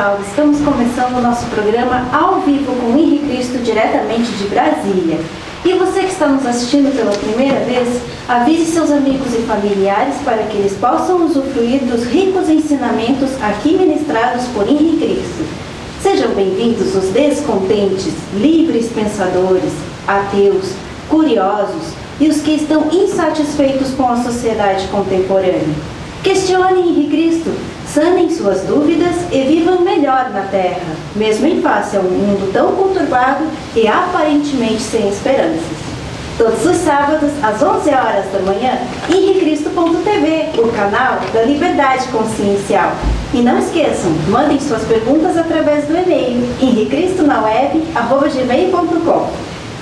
pessoal, estamos começando o nosso programa ao vivo com o Henrique Cristo diretamente de Brasília. E você que está nos assistindo pela primeira vez, avise seus amigos e familiares para que eles possam usufruir dos ricos ensinamentos aqui ministrados por Henrique Cristo. Sejam bem-vindos os descontentes, livres pensadores, ateus, curiosos e os que estão insatisfeitos com a sociedade contemporânea. Questionem Henrique Cristo, sanem suas dúvidas e vivam melhor na Terra, mesmo em face a um mundo tão conturbado e aparentemente sem esperanças. Todos os sábados, às 11 horas da manhã, henricristo.tv, o canal da Liberdade Consciencial. E não esqueçam, mandem suas perguntas através do e-mail henricristo.naweb.gmail.com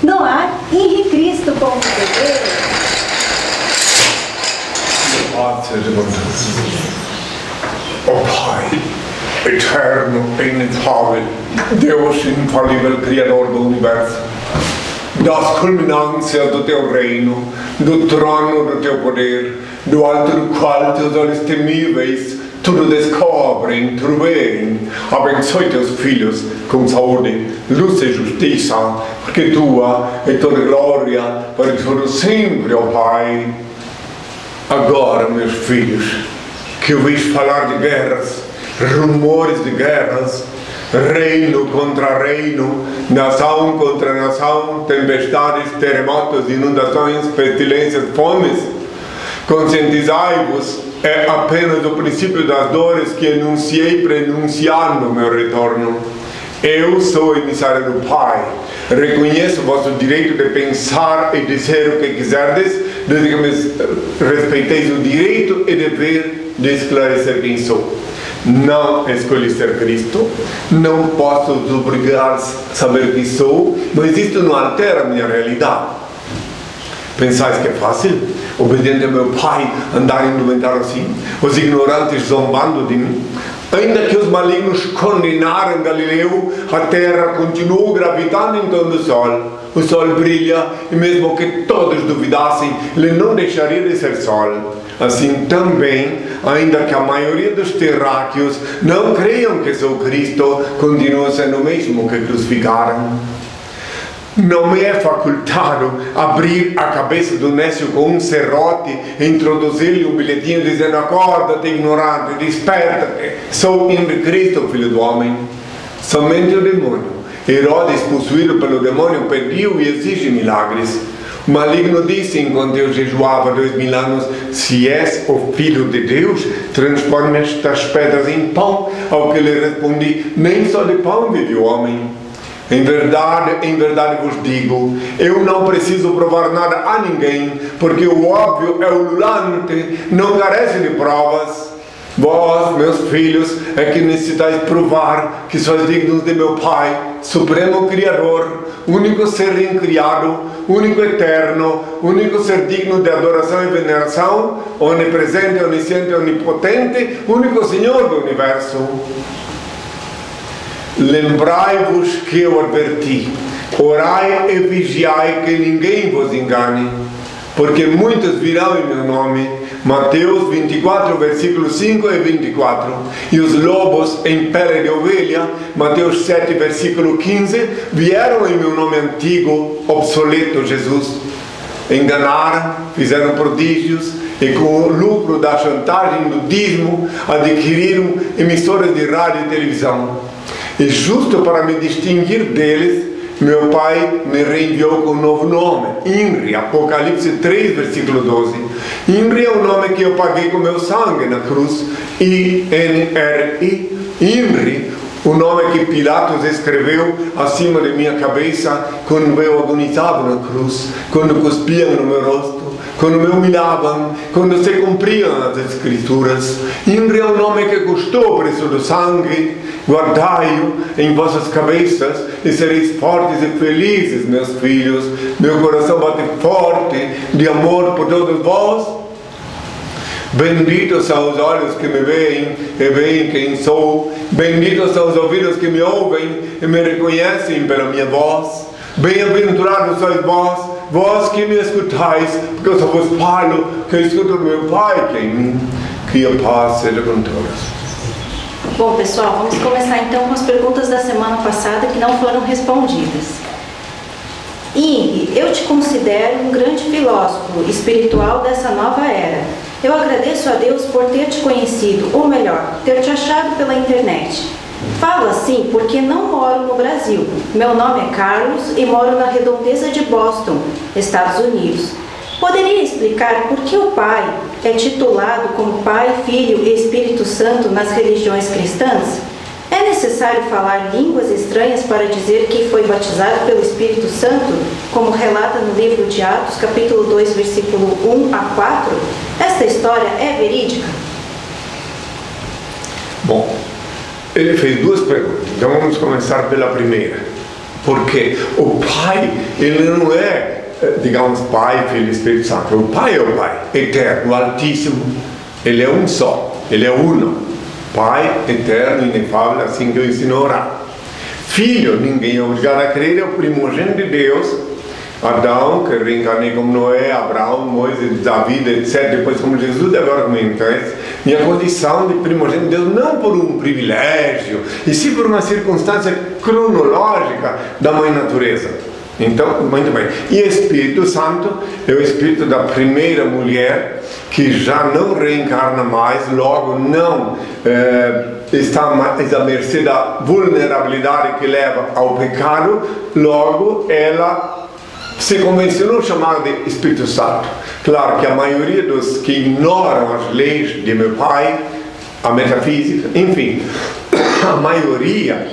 No ar, henricristo.tv. De Oh Pai, eterno inefável, Deus infalível, Criador do Universo, das culminâncias do Teu reino, do trono do Teu poder, do alto do qual Teus olhos temíveis tudo descobrem, tudo veem. Abençoe Teus filhos com saúde, luz e justiça, porque Tua é toda glória para todo sempre, ó Pai. Agora, meus filhos, que ouvis falar de guerras, rumores de guerras, reino contra reino, nação contra nação, tempestades, terremotos, inundações, pestilências, fomes. Conscientizai-vos, é apenas o princípio das dores que enunciei prenunciando meu retorno. Eu sou emissário do Pai. Reconheço vosso direito de pensar e dizer o que quiserdes, me respeiteis o direito e dever de esclarecer quem sou. Não escolhi ser Cristo, não posso os obrigar a saber quem sou, mas isto não altera a minha realidade. Pensais que é fácil? Obediente ao meu Pai, andar indumentar assim? Os ignorantes zombando de mim? Ainda que os malignos condenaram Galileu, a terra continuou gravitando em torno do sol. O sol brilha e mesmo que todos duvidassem, ele não deixaria de ser sol. Assim também, ainda que a maioria dos terráqueos não creiam que sou Cristo, continua sendo o mesmo que crucificaram. Não me é facultado abrir a cabeça do nécio com um serrote e introduzir-lhe um bilhetinho dizendo acorda-te ignorante, desperta-te, sou Henrique Cristo, filho do homem. Somente o demônio, Herodes possuído pelo demônio, pediu e exige milagres. O maligno disse enquanto eu jejuava dois mil anos: Se és o filho de Deus, transforme estas pedras em pão. Ao que lhe respondi: Nem só de pão vive o homem. Em verdade, em verdade vos digo, eu não preciso provar nada a ninguém, porque o óbvio é ululante, não carece de provas. Vós, meus filhos, é que necessitais provar que sois dignos de meu Pai, Supremo Criador, único ser incriado, único eterno, único ser digno de adoração e veneração, onipresente, onisciente, onipotente, único Senhor do universo. Lembrai-vos que eu adverti, orai e vigiai que ninguém vos engane, porque muitos virão em meu nome, Mateus 24, versículos 5 e 24. E os lobos em pele de ovelha, Mateus 7, versículo 15, vieram em meu nome antigo, obsoleto Jesus. Enganaram, fizeram prodígios e com o lucro da chantagem do dízimo adquiriram emissoras de rádio e televisão. E justo para me distinguir deles, meu pai me reenviou com um novo nome, INRI, Apocalipse 3, versículo 12. INRI é o nome que eu paguei com meu sangue na cruz, I-N-R-I, INRI, o nome que Pilatos escreveu acima de minha cabeça quando eu agonizava na cruz, quando cuspiam no meu rosto, quando me humilhavam, quando se cumpriam as escrituras. INRI é o nome que custou o preço do sangue, guardai-o em vossas cabeças e sereis fortes e felizes, meus filhos. Meu coração bate forte de amor por todos vós. Benditos são os olhos que me veem e veem quem sou. Benditos são os ouvidos que me ouvem e me reconhecem pela minha voz. Bem-aventurados sois vós, vós que me escutais, porque eu só vos falo que escuto do meu Pai que é em mim. Que a paz seja com todos. Bom, pessoal, vamos começar então com as perguntas da semana passada que não foram respondidas. Ing, eu te considero um grande filósofo espiritual dessa nova era. Eu agradeço a Deus por ter te conhecido, ou melhor, ter te achado pela internet. Falo assim porque não moro no Brasil. Meu nome é Carlos e moro na redondeza de Boston, Estados Unidos. Poderia explicar por que o Pai é titulado como Pai, Filho e Espírito Santo nas religiões cristãs? É necessário falar línguas estranhas para dizer que foi batizado pelo Espírito Santo, como relata no livro de Atos, capítulo 2, versículo 1 a 4? Esta história é verídica? Bom, ele fez duas perguntas, então vamos começar pela primeira. Porque o Pai, ele não é eh, digamos, Pai, Filho e Espírito Santo. O Pai é o Pai, eterno, altíssimo. Ele é um só, ele é uno. Pai, eterno, inefável, assim que eu ensino a orar. Filho, ninguém é obrigado a crer, é o primogênito de Deus. Adão, que reencarnei como Noé, Abraão, Moisés, Davi, etc. Depois como Jesus, agora como então. Minha condição de primogênito de Deus, não por um privilégio, e sim por uma circunstância cronológica da mãe natureza. Então, muito bem. E Espírito Santo é o espírito da primeira mulher que já não reencarna mais, logo não eh, está mais à mercê da vulnerabilidade que leva ao pecado, logo ela se convencionou chamar de Espírito Santo. Claro que a maioria dos que ignoram as leis de meu pai, a metafísica, enfim, a maioria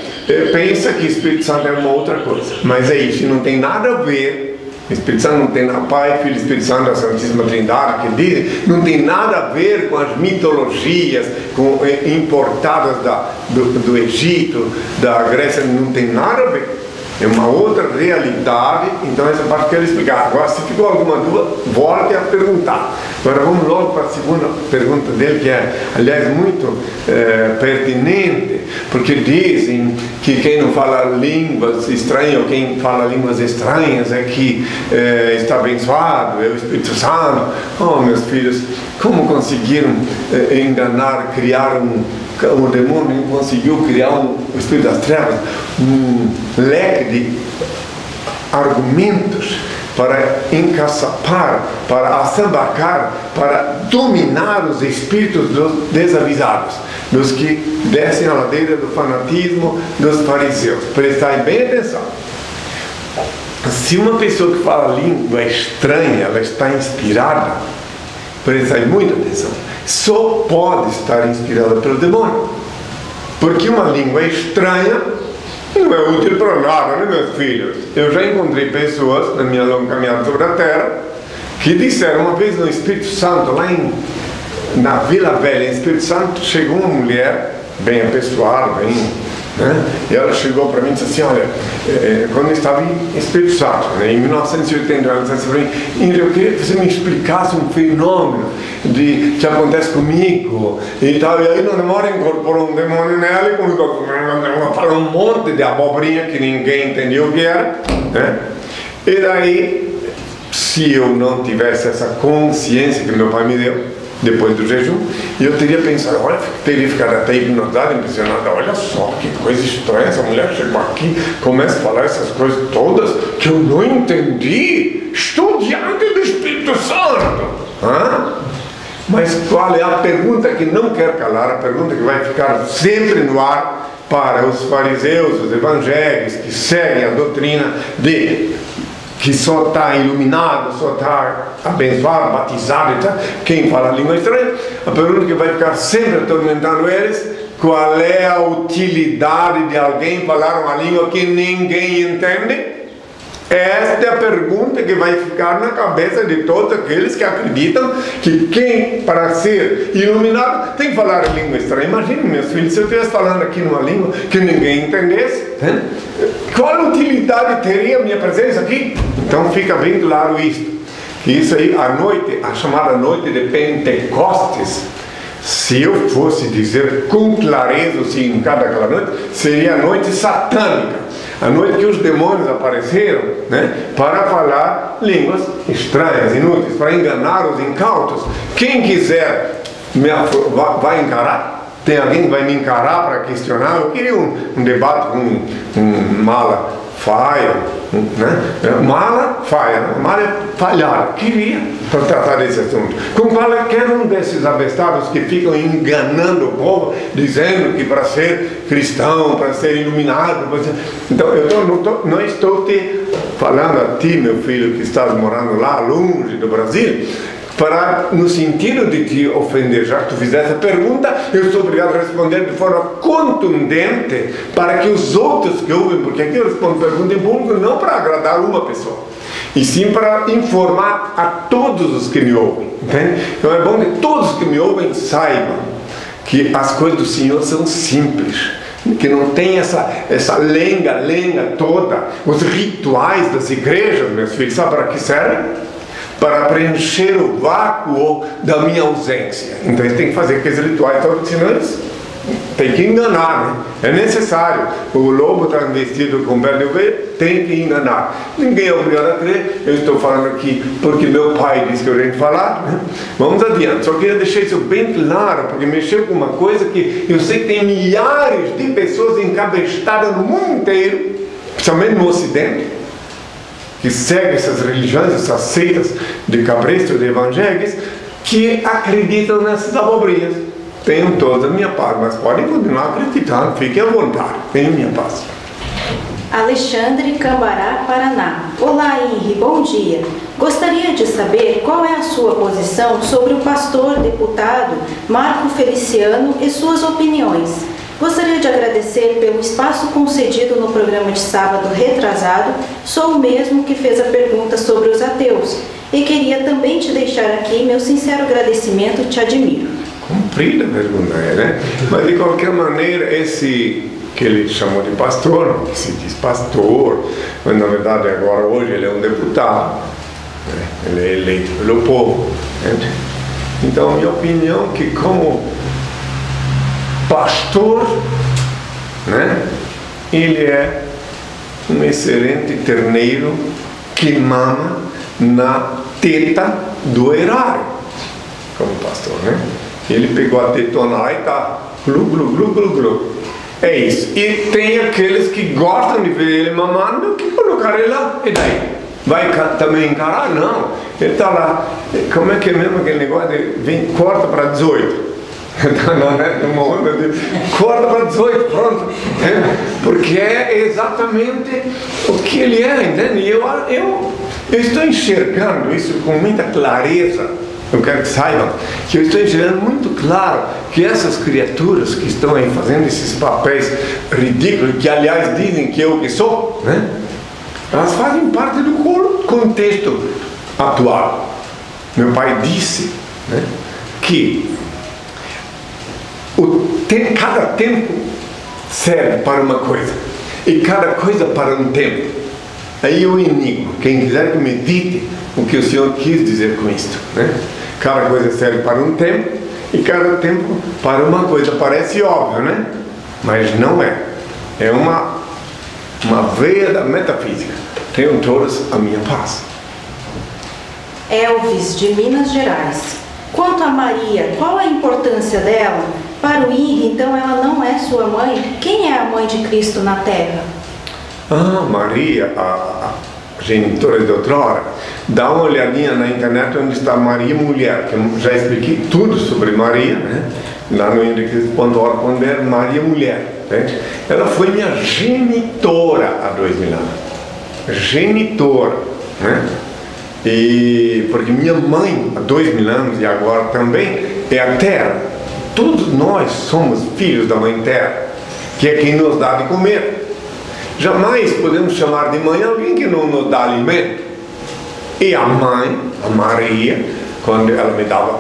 pensa que Espírito Santo é uma outra coisa. Mas é isso, não tem nada a ver. Espírito Santo não tem nada, Pai, Filho Espírito Santo da Santíssima Trindade, que diz, não tem nada a ver com as mitologias com, eh, importadas da, do, do Egito, da Grécia, não tem nada a ver é uma outra realidade, então essa parte eu quero explicar. Agora, se ficou alguma dúvida, volte a perguntar. Agora vamos logo para a segunda pergunta dele, que é, aliás, muito é, pertinente, porque dizem que quem não fala línguas estranhas, ou quem fala línguas estranhas é que é, está abençoado, é o Espírito Santo. Oh, meus filhos, como conseguiram é, enganar, criar um o demônio conseguiu criar um, o espírito das trevas, um leque de argumentos para encaçapar, para assambarcar, para dominar os espíritos dos desavisados, dos que descem a ladeira do fanatismo dos fariseus. Prestai bem atenção. Se uma pessoa que fala língua estranha, ela está inspirada, prestai muita atenção só pode estar inspirada pelo demônio. Porque uma língua estranha não é útil para nada, né, meus filhos? Eu já encontrei pessoas na minha longa caminhada sobre a terra que disseram uma vez no Espírito Santo, lá em, na Vila Velha, em Espírito Santo, chegou uma mulher bem apessoada, bem né? E ela chegou para mim e disse assim: Olha, é, quando eu estava em Espírito Santo, né, em 1980, ela disse para mim: eu queria que você me explicasse um fenômeno de, que acontece comigo e tal. E aí, não demora, incorporou um demônio nela e começou a falar um monte de abobrinha que ninguém entendeu o que era. Né? E daí, se eu não tivesse essa consciência que meu pai me deu, depois do jejum, e eu teria pensado, olha, teria ficado até hipnotado, impressionado, olha só que coisa estranha, essa mulher chegou aqui, começa a falar essas coisas todas que eu não entendi, estou diante do Espírito Santo. Hã? Mas qual é a pergunta que não quer calar, a pergunta que vai ficar sempre no ar para os fariseus, os evangélicos que seguem a doutrina de que só está iluminado, só está abençoado, batizado e tal, quem fala língua estranha, a pergunta que vai ficar sempre atormentando eles, qual é a utilidade de alguém falar uma língua que ninguém entende? Esta é a pergunta que vai ficar na cabeça de todos aqueles que acreditam que quem, para ser iluminado, tem que falar a língua estranha. Imagina, meus filhos, se eu estivesse falando aqui numa língua que ninguém entendesse, qual utilidade teria a minha presença aqui? Então fica bem claro isto. Que isso aí, a noite, a chamada noite de Pentecostes, se eu fosse dizer com clareza o significado daquela noite, seria a noite satânica a noite que os demônios apareceram, né, para falar línguas estranhas, inúteis, para enganar os incautos. Quem quiser me vai encarar? tem alguém que vai me encarar para questionar. Eu queria um, um debate com um, um mala falha, né? mala falha, mala é falhar. Queria para tratar desse assunto. Com qualquer um desses abestados que ficam enganando o povo, dizendo que para ser cristão, para ser iluminado, ser... então eu tô, não, tô, não estou te falando a ti, meu filho, que estás morando lá longe do Brasil, para, no sentido de te ofender, já que tu fizeste a pergunta, eu sou obrigado a responder de forma contundente para que os outros que ouvem, porque aqui eu respondo pergunta em público não para agradar uma pessoa, e sim para informar a todos os que me ouvem. Entende? Então é bom que todos que me ouvem saibam que as coisas do Senhor são simples que não tem essa, essa lenga, lenga toda, os rituais das igrejas, meus filhos, sabe para que servem? Para preencher o vácuo da minha ausência. Então ele tem que fazer aqueles rituais todos, senão tem que enganar, né? É necessário. O lobo está vestido com de ovelha, tem que enganar. Ninguém é obrigado a crer. Eu estou falando aqui porque meu pai disse que eu tenho que falar. Né? Vamos adiante. Só queria deixar isso bem claro, porque mexeu com uma coisa que eu sei que tem milhares de pessoas encabeçadas no mundo inteiro, principalmente no Ocidente, que seguem essas religiões, essas seitas de cabresto, de evangélicos, que acreditam nessas abobrinhas. Tenham toda a minha paz, mas podem continuar acreditando, fiquem à vontade, tenham minha paz. Alexandre Cambará, Paraná. Olá, Henri, bom dia. Gostaria de saber qual é a sua posição sobre o pastor deputado Marco Feliciano e suas opiniões. Gostaria de agradecer pelo espaço concedido no programa de sábado retrasado. Sou o mesmo que fez a pergunta sobre os ateus. E queria também te deixar aqui meu sincero agradecimento, te admiro. Cumprida a pergunta, é, né? Mas de qualquer maneira, esse que ele chamou de pastor, se diz pastor, mas na verdade agora hoje ele é um deputado, né? ele é eleito pelo povo. Né? Então, minha opinião é que como pastor, né? ele é um excelente terneiro que mama na teta do erário, como pastor, né? Ele pegou a tetona lá e tá glu, glu, glu, glu, glu. É isso. E tem aqueles que gostam de ver ele mamando, que colocar ele lá, e daí? Vai também encarar? Não. Ele está lá. Como é que é mesmo aquele negócio de vem, corta para 18? Não onda de corda para 18, pronto. Porque é exatamente o que ele é, entende? Eu, eu, eu estou enxergando isso com muita clareza. Eu quero que saibam que eu estou enxergando muito claro que essas criaturas que estão aí fazendo esses papéis ridículos, que aliás dizem que eu que sou, né? elas fazem parte do contexto atual. Meu pai disse né, que o tem, cada tempo serve para uma coisa e cada coisa para um tempo. Aí o enigma, quem quiser que medite o que o Senhor quis dizer com isto. Né? Cada coisa serve para um tempo e cada tempo para uma coisa. Parece óbvio, né? Mas não é. É uma, uma veia da metafísica. Tenham todos a minha paz. Elvis, de Minas Gerais. Quanto a Maria, qual a importância dela? Para o INRI, então, ela não é sua mãe? Quem é a mãe de Cristo na Terra? Ah, Maria, a, genitora de outrora. Dá uma olhadinha na internet onde está Maria Mulher, que eu já expliquei tudo sobre Maria, né? lá no henriquez.org.br, Maria Mulher. Né? Ela foi minha genitora há dois mil anos. Genitora. Né? E, porque minha mãe, há dois mil anos e agora também, é a terra. Todos nós somos filhos da Mãe Terra, que é quem nos dá de comer. Jamais podemos chamar de mãe alguém que não nos dá alimento. E a mãe, a Maria, quando ela me dava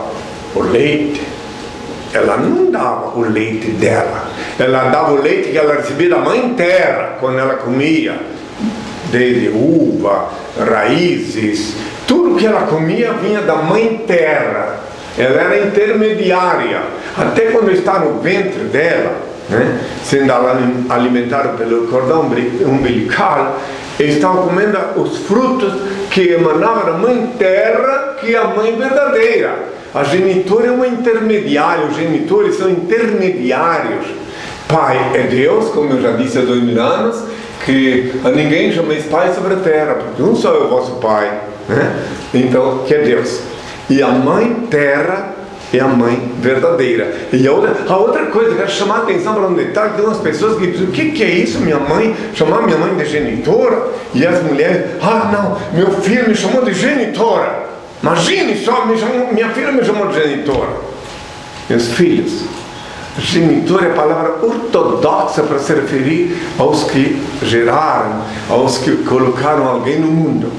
o leite, ela não dava o leite dela, ela dava o leite que ela recebia da Mãe Terra, quando ela comia, desde uva, raízes, tudo que ela comia vinha da Mãe Terra. Ela era intermediária até quando está no ventre dela, né, sendo alimentada pelo cordão umbilical, estava comendo os frutos que emanavam da mãe terra, que é a mãe verdadeira. A genitora é uma intermediária, os genitores são intermediários. Pai é Deus, como eu já disse há dois mil anos, que a ninguém chameis pai sobre a terra, porque um só é o vosso pai. Né? Então, que é Deus. E a mãe terra é a mãe verdadeira. E a outra, a outra coisa, eu quero chamar a atenção para um detalhe: tem umas pessoas que dizem, o que, que é isso, minha mãe? Chamar minha mãe de genitora? E as mulheres, ah, não, meu filho me chamou de genitora. Imagine só, chamou, minha filha me chamou de genitora. Meus filhos, genitor é a palavra ortodoxa para se referir aos que geraram, aos que colocaram alguém no mundo.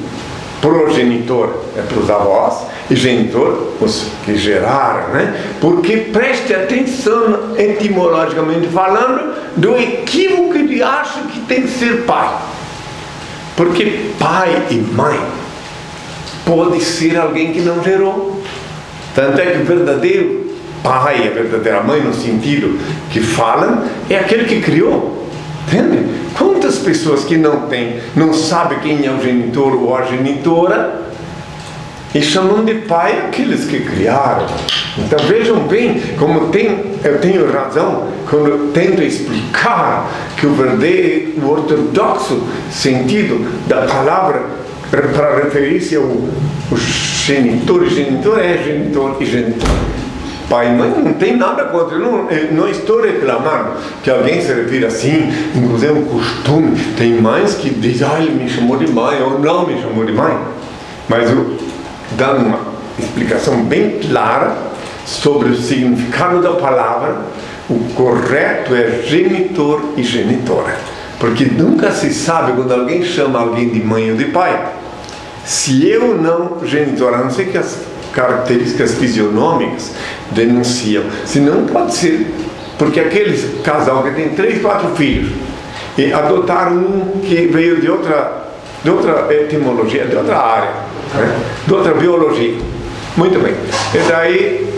Progenitor é para os avós genitor, os que geraram, né? Porque preste atenção, etimologicamente falando, do equívoco de acha que tem que ser pai. Porque pai e mãe pode ser alguém que não gerou. Tanto é que o verdadeiro pai, a verdadeira mãe, no sentido que falam, é aquele que criou. Entende? Quantas pessoas que não têm, não sabem quem é o genitor ou a genitora, e chamam de pai aqueles que criaram. Então vejam bem como tem, eu tenho razão quando eu tento explicar que o verdadeiro, o ortodoxo sentido da palavra para referir-se ao, ao genitor, genitor é genitor e genitor. Pai e mãe não tem nada contra, não, eu não estou reclamando que alguém se refira assim, inclusive é um costume. Tem mães que dizem, ah, ele me chamou de mãe, ou não me chamou de mãe. Mas eu, dando uma explicação bem clara sobre o significado da palavra, o correto é genitor e genitora. Porque nunca se sabe quando alguém chama alguém de mãe ou de pai. Se eu não, genitor, a não ser que as características fisionômicas denunciam, se não pode ser, porque aqueles casal que tem três, quatro filhos e adotaram um que veio de outra, de outra etimologia, de outra área, né? de outra biologia. Muito bem. E daí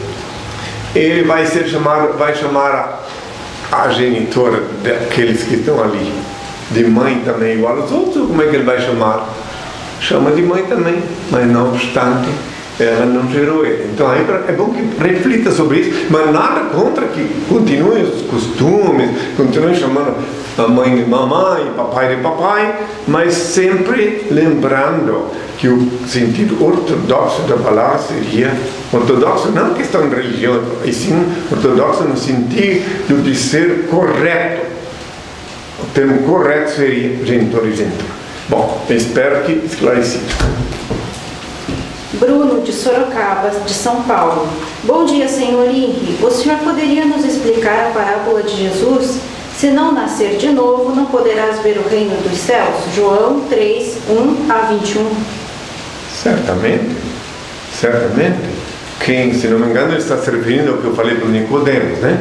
ele vai ser chamado, vai chamar a, a genitora daqueles que estão ali de mãe também igual aos outros, como é que ele vai chamar? Chama de mãe também, mas não obstante, ela não gerou ele. Então aí é bom que reflita sobre isso, mas nada contra que continuem os costumes, continuem chamando a mãe de mamãe, papai de papai, mas sempre lembrando que o sentido ortodoxo da palavra seria ortodoxo não questão religiosa, e sim ortodoxo no sentido de ser correto o termo correto seria genitor e genitor. Bom, espero que esclarecido. Bruno, de Sorocaba, de São Paulo. Bom dia, senhor Henrique. O senhor poderia nos explicar a parábola de Jesus? Se não nascer de novo, não poderás ver o reino dos céus? João 3, 1 a 21. Certamente, certamente quem, se não me engano, está se referindo ao que eu falei para Nicodemos, né?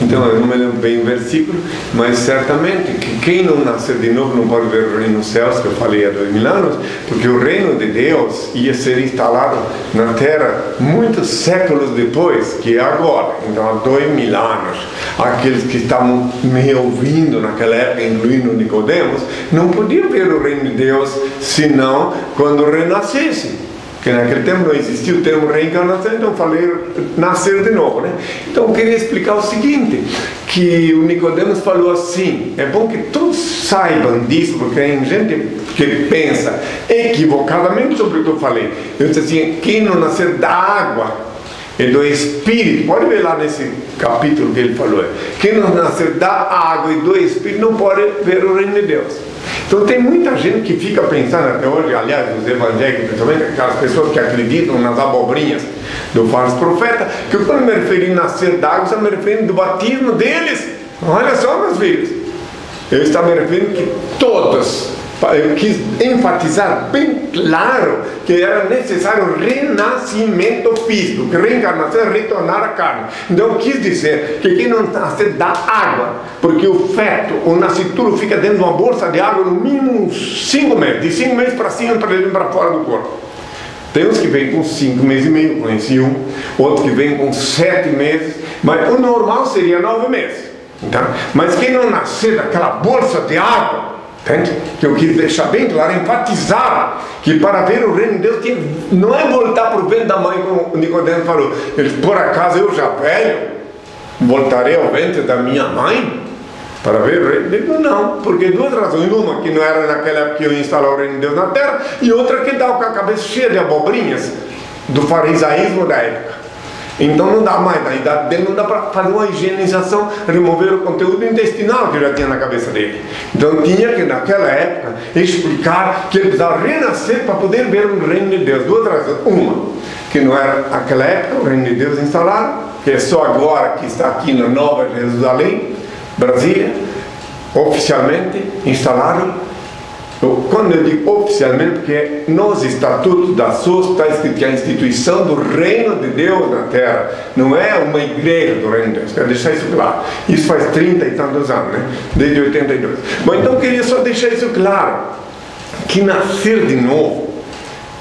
Então, eu não me lembro bem o versículo, mas certamente que quem não nascer de novo não pode ver o reino dos céus, que eu falei há dois mil anos, porque o reino de Deus ia ser instalado na terra muitos séculos depois, que é agora, então há dois mil anos. Aqueles que estavam me ouvindo naquela época, incluindo Nicodemos, não podiam ver o reino de Deus senão quando renascessem que naquele tempo não existia o termo reencarnação, então falei nascer de novo, né? Então eu queria explicar o seguinte, que o Nicodemos falou assim, é bom que todos saibam disso, porque tem gente que pensa equivocadamente sobre o que eu falei. Eu disse assim, quem não nascer da água e do Espírito, pode ver lá nesse capítulo que ele falou, quem não nascer da água e do Espírito não pode ver o reino de Deus. Então tem muita gente que fica pensando até hoje, aliás, os evangélicos, principalmente aquelas pessoas que acreditam nas abobrinhas do falso profeta, que quando me referi a nascer d'água, está me referindo do batismo deles. Olha só, meus filhos. Eu estava me referindo que todos eu quis enfatizar bem claro que era necessário renascimento físico, que reencarnação é retornar à carne. Então eu quis dizer que quem não nasce da água, porque o feto, o nascituro fica dentro de uma bolsa de água no mínimo uns 5 meses, de 5 meses para cima para dentro para fora do corpo. Tem uns que vêm com 5 meses e meio, conheci um, outros que vêm com 7 meses, mas o normal seria 9 meses. Então, mas quem não nascer daquela bolsa de água, Entende? Que eu quis deixar bem claro, enfatizar que para ver o reino de Deus não é voltar para o ventre da mãe, como Nicodemo falou. Ele, por acaso eu já velho, voltarei ao ventre da minha mãe para ver o reino de Deus? Não, porque duas razões. Uma, que não era naquela época que eu instalar o reino de Deus na terra, e outra, que estava com a cabeça cheia de abobrinhas do farisaísmo da época. Então não dá mais, na idade dele não dá para fazer uma higienização, remover o conteúdo intestinal que já tinha na cabeça dele. Então tinha que, naquela época, explicar que ele precisava renascer para poder ver o reino de Deus. Duas razões. Uma, que não era naquela época o reino de Deus instalado, que é só agora que está aqui na Nova Jerusalém, Brasília, oficialmente instalado quando eu digo oficialmente, porque nos estatutos da SUS está escrito que a instituição do reino de Deus na terra não é uma igreja do reino de Deus, quero deixar isso claro. Isso faz 30 e tantos anos, né? desde 82. Bom, então eu queria só deixar isso claro, que nascer de novo,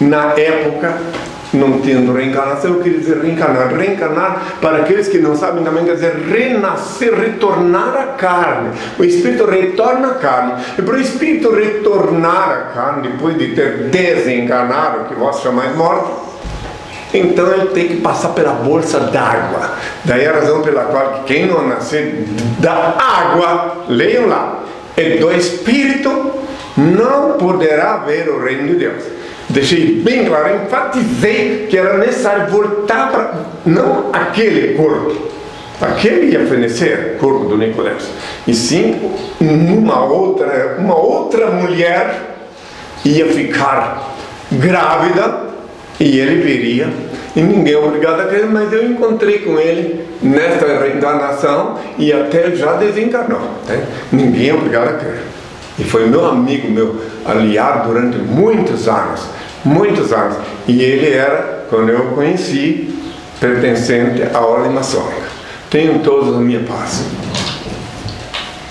na época não tendo reencarnação, eu queria dizer reencarnar. Reencarnar, para aqueles que não sabem, também quer dizer renascer, retornar à carne. O espírito retorna à carne. E para o espírito retornar à carne, depois de ter desencarnado, que vós chamais morto, então ele tem que passar pela bolsa d'água. Daí a razão pela qual quem não nascer da água, leiam lá, é do espírito, não poderá ver o reino de Deus deixei bem claro, enfatizei que era necessário voltar para não aquele corpo, aquele ia fenecer, corpo do Nicodemos, e sim uma outra, uma outra mulher ia ficar grávida e ele viria e ninguém é obrigado a crer, mas eu encontrei com ele nesta reencarnação e até já desencarnou. Né? Ninguém é obrigado a crer. E foi meu amigo, meu aliado durante muitos anos muitos anos. E ele era, quando eu o conheci, pertencente à ordem maçônica. Tenham todos a minha paz.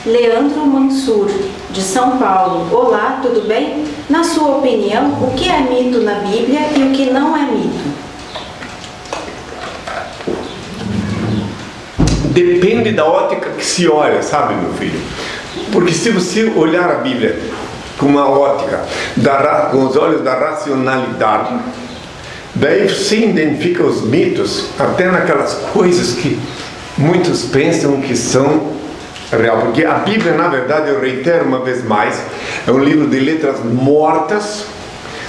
Leandro Mansur, de São Paulo. Olá, tudo bem? Na sua opinião, o que é mito na Bíblia e o que não é mito? Depende da ótica que se olha, sabe, meu filho? Porque se você olhar a Bíblia com uma ótica, da, com os olhos da racionalidade. Daí se identifica os mitos, até naquelas coisas que muitos pensam que são real, porque a Bíblia, na verdade, eu reitero uma vez mais, é um livro de letras mortas,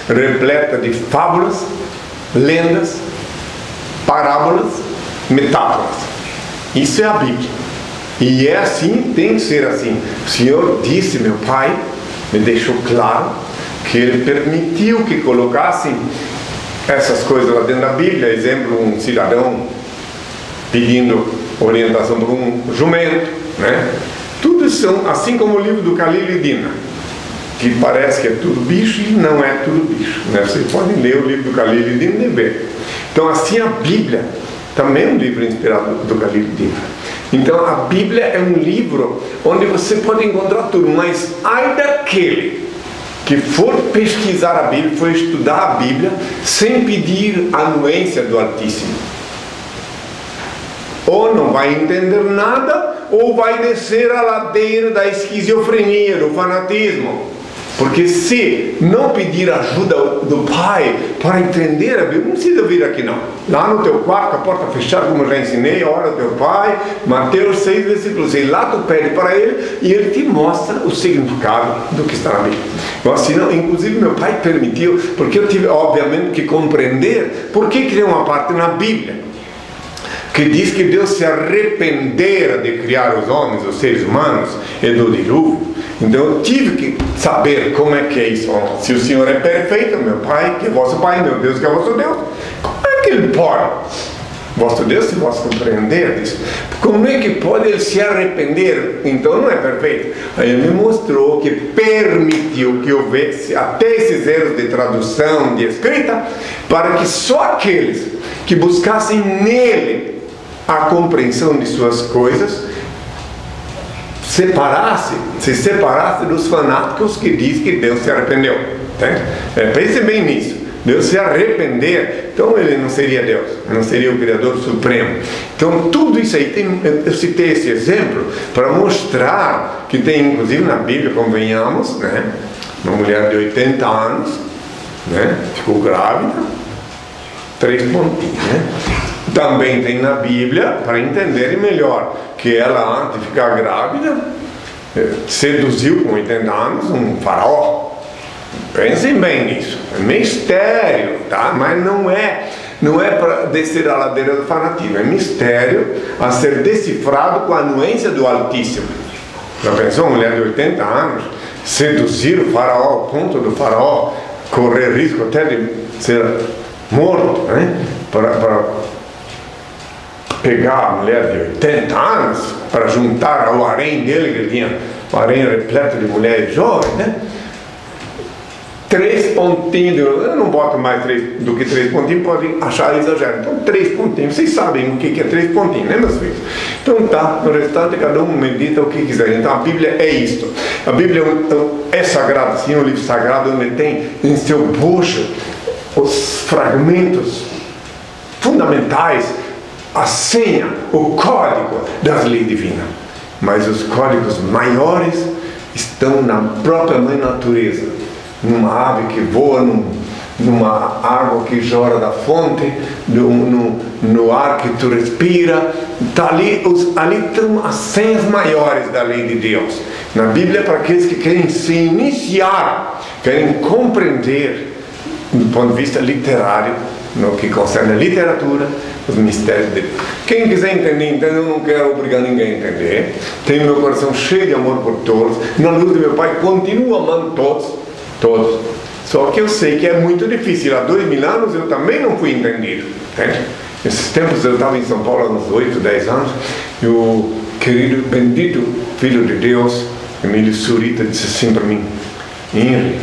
repleta de fábulas, lendas, parábolas, metáforas. Isso é a Bíblia. E é assim, tem que ser assim. O Senhor disse, meu Pai, me deixou claro que ele permitiu que colocassem essas coisas lá dentro da Bíblia. Exemplo, um cidadão pedindo orientação para um jumento, né? Tudo são, assim como o livro do Khalil e Dina, que parece que é tudo bicho e não é tudo bicho. Né? Vocês podem ler o livro do Khalil e Dina e ver. Então, assim, a Bíblia também é um livro inspirado do Khalil e Dina. Então a Bíblia é um livro onde você pode encontrar tudo, mas ai daquele que for pesquisar a Bíblia, for estudar a Bíblia, sem pedir a anuência do Altíssimo. Ou não vai entender nada, ou vai descer a ladeira da esquizofrenia, do fanatismo. Porque se não pedir ajuda do pai para entender a Bíblia, não precisa vir aqui não. Lá no teu quarto, a porta fechada, como já ensinei, ora teu pai, Mateus 6, versículos 6. Lá tu pede para ele e ele te mostra o significado do que está na Bíblia. Eu assino, inclusive meu pai permitiu, porque eu tive obviamente que compreender por que tem uma parte na Bíblia que diz que Deus se arrependera de criar os homens, os seres humanos, e do dilúvio. Então eu tive que saber como é que é isso. Se o Senhor é perfeito, meu Pai, que é vosso Pai, meu Deus, que é vosso Deus, como é que ele pode? Vosso Deus, se vós compreenderdes, como é que pode ele se arrepender? Então não é perfeito. Aí ele me mostrou que permitiu que houvesse até esses erros de tradução, de escrita, para que só aqueles que buscassem nele a compreensão de suas coisas separasse, se separasse dos fanáticos que diz que Deus se arrependeu. É, pense bem nisso. Deus se arrepender, então ele não seria Deus, não seria o Criador Supremo. Então tudo isso aí, tem, eu citei esse exemplo para mostrar que tem, inclusive na Bíblia, convenhamos, né? uma mulher de 80 anos, né? ficou grávida, três pontinhos. Né? Também tem na Bíblia, para entenderem melhor, que ela antes de ficar grávida, eh, seduziu com 80 anos um faraó. Pensem bem nisso. É mistério, tá? Mas não é, não é para descer a ladeira do fanatismo. É mistério a ser decifrado com a anuência do Altíssimo. Já pensou uma mulher de 80 anos seduzir o faraó ao ponto do faraó correr risco até de ser morto, né? Para, para pegar a mulher de 80 anos para juntar ao harém dele, que ele tinha um harém repleto de mulheres jovens, né? Três pontinhos, eu não boto mais três, do que três pontinhos, podem achar exagero. Então, três pontinhos, vocês sabem o que é três pontinhos, né, meus filhos? Então, tá, no restante, cada um medita o que quiser. Então, a Bíblia é isto. A Bíblia é sagrada, sim, é um livro sagrado onde tem em seu bucho os fragmentos fundamentais, a senha, o código das leis divinas. Mas os códigos maiores estão na própria mãe natureza numa ave que voa, num, numa água que jorra da fonte, no, no, no ar que tu respira. Tá ali, os, ali estão as senhas maiores da lei de Deus. Na Bíblia, para aqueles que querem se iniciar, querem compreender, do ponto de vista literário, no que concerne a literatura, os mistérios de Deus. Quem quiser entender, entende, eu não quero obrigar ninguém a entender. Tenho meu coração cheio de amor por todos. Na luz do meu Pai, continuo amando todos Todos. Só que eu sei que é muito difícil. Há dois mil anos eu também não fui entendido. Entende? Nesses tempos eu estava em São Paulo há uns 8, 10 anos e o querido, bendito Filho de Deus, Emílio Surita, disse assim para mim: Henry,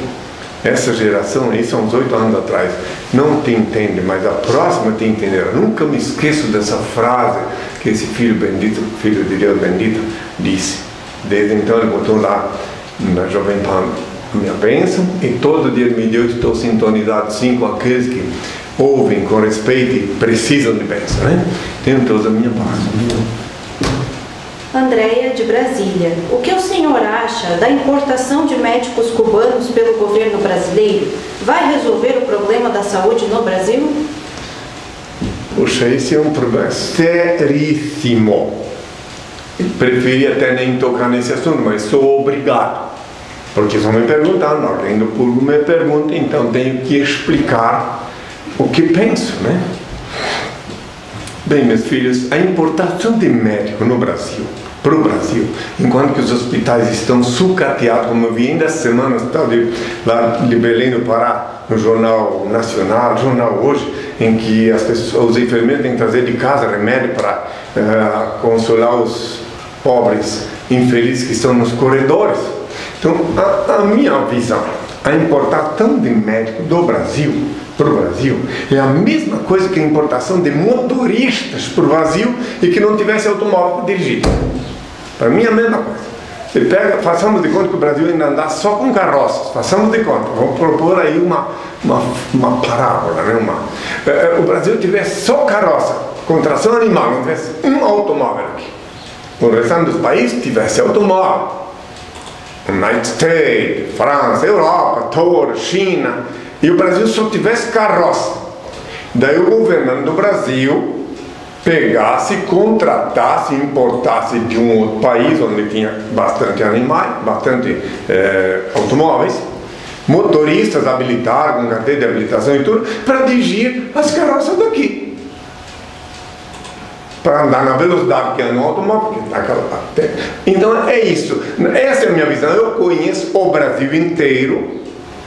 essa geração aí são uns oito anos atrás, não te entende, mas a próxima te entenderá. Nunca me esqueço dessa frase que esse filho bendito, filho de Deus bendito, disse. Desde então ele botou lá na Jovem Pan minha bênção e todo dia me deu estou sintonizado sim com aqueles que ouvem com respeito e precisam de bênção, né? Tenho toda a minha paz. Andréia de Brasília. O que o senhor acha da importação de médicos cubanos pelo governo brasileiro? Vai resolver o problema da saúde no Brasil? Puxa, esse é um problema seríssimo. Preferi até nem tocar nesse assunto, mas sou obrigado. Porque estão me perguntando, alguém do público me pergunta, então tenho que explicar o que penso, né? Bem, meus filhos, a importação de médico no Brasil, para o Brasil, enquanto que os hospitais estão sucateados, como eu vi ainda essa semana, tal de, lá de Belém do Pará, no Jornal Nacional, Jornal Hoje, em que as pessoas, os enfermeiros têm que trazer de casa remédio para uh, consolar os pobres infelizes que estão nos corredores. Então, a, a minha visão, a importação de médico do Brasil para o Brasil é a mesma coisa que a importação de motoristas para o Brasil e que não tivesse automóvel dirigir. Para mim é a mesma coisa. Ele pega, façamos de conta que o Brasil ainda anda só com carroças, façamos de conta, vamos propor aí uma, uma, uma parábola, né? uma, é, é o Brasil tivesse só carroça, com tração animal, não tivesse um automóvel aqui. O restante dos países tivesse automóvel. United States, França, Europa, toda, China, e o Brasil só tivesse carroça. Daí o governo do Brasil pegasse, contratasse, importasse de um outro país onde tinha bastante animais, bastante é, automóveis, motoristas habilitados, com carteira de habilitação e tudo, para dirigir as carroças daqui para andar na velocidade que anda no automóvel, Então é isso. Essa é a minha visão. Eu conheço o Brasil inteiro.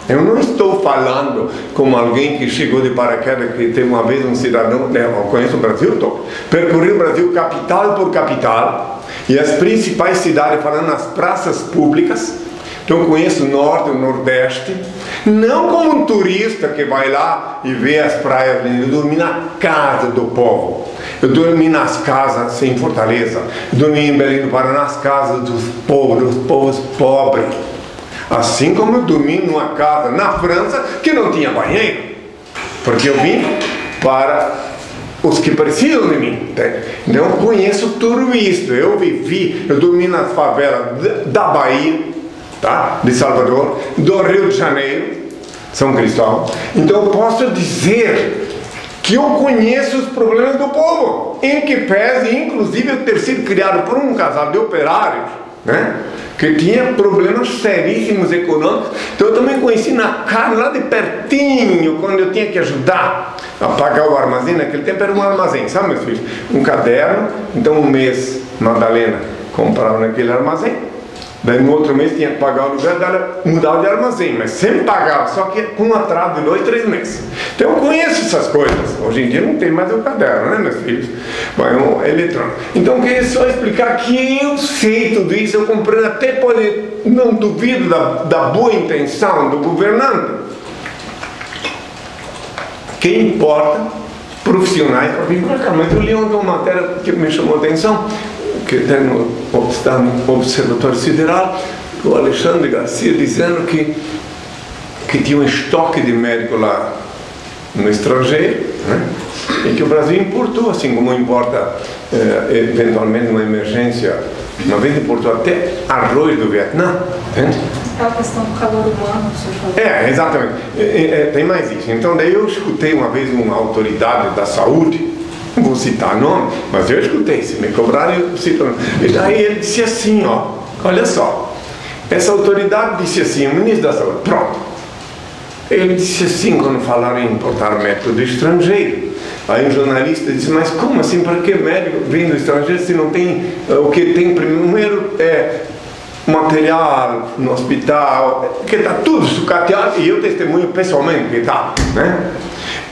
Eu não estou falando como alguém que chegou de paraquedas, que teve uma vez um cidadão, né, eu conheço o Brasil todo. Percorri o Brasil capital por capital e as principais cidades, falando nas praças públicas. Então conheço o norte, o nordeste, não como um turista que vai lá e vê as praias, eu dormi na casa do povo. Eu dormi nas casas em Fortaleza, eu dormi em Belém do Pará nas casas dos povos, dos povos pobres. Assim como eu dormi numa casa na França que não tinha banheiro. Porque eu vim para os que precisam de mim. Tá? Então eu conheço tudo isso. Eu vivi, eu dormi nas favelas da Bahia, tá? de Salvador, do Rio de Janeiro, São Cristóvão. Então eu posso dizer que eu conheço os problemas do povo, em que pese, inclusive, eu ter sido criado por um casal de operários, né? que tinha problemas seríssimos econômicos. Então eu também conheci na cara, lá de pertinho, quando eu tinha que ajudar a pagar o armazém. Naquele tempo era um armazém, sabe, meus filhos? Um caderno, então um mês, Madalena comprava naquele armazém. Daí no outro mês tinha que pagar o lugar dela, mudar de armazém, mas sempre pagava, só que com atraso de dois, três meses. Então eu conheço essas coisas. Hoje em dia não tem mais o caderno, né, meus filhos? Vai um eletrônico. Então eu queria só explicar que eu sei tudo isso, eu compreendo, até pode, não duvido da, da boa intenção do governante. Quem importa, profissionais para vir para cá. Mas eu li ontem uma matéria que me chamou a atenção que tem no, está no Observatório Sideral, o Alexandre Garcia dizendo que, que tinha um estoque de médico lá no estrangeiro, né? e que o Brasil importou, assim como importa eh, eventualmente uma emergência, uma vez importou até arroz do Vietnã, entende? É a questão do calor humano, o senhor falou. É, exatamente. É, é, tem mais isso. Então, daí eu escutei uma vez uma autoridade da saúde, vou citar nome, mas eu escutei, se me cobrarem, eu cito nome. E daí ele disse assim, ó, olha só, essa autoridade disse assim, o ministro da saúde, pronto. Ele disse assim quando falaram em importar médico do estrangeiro. Aí um jornalista disse, mas como assim, para que médico vem do estrangeiro se não tem eh, o que tem primeiro é material no hospital, que está tudo sucateado, e eu testemunho pessoalmente que está, né?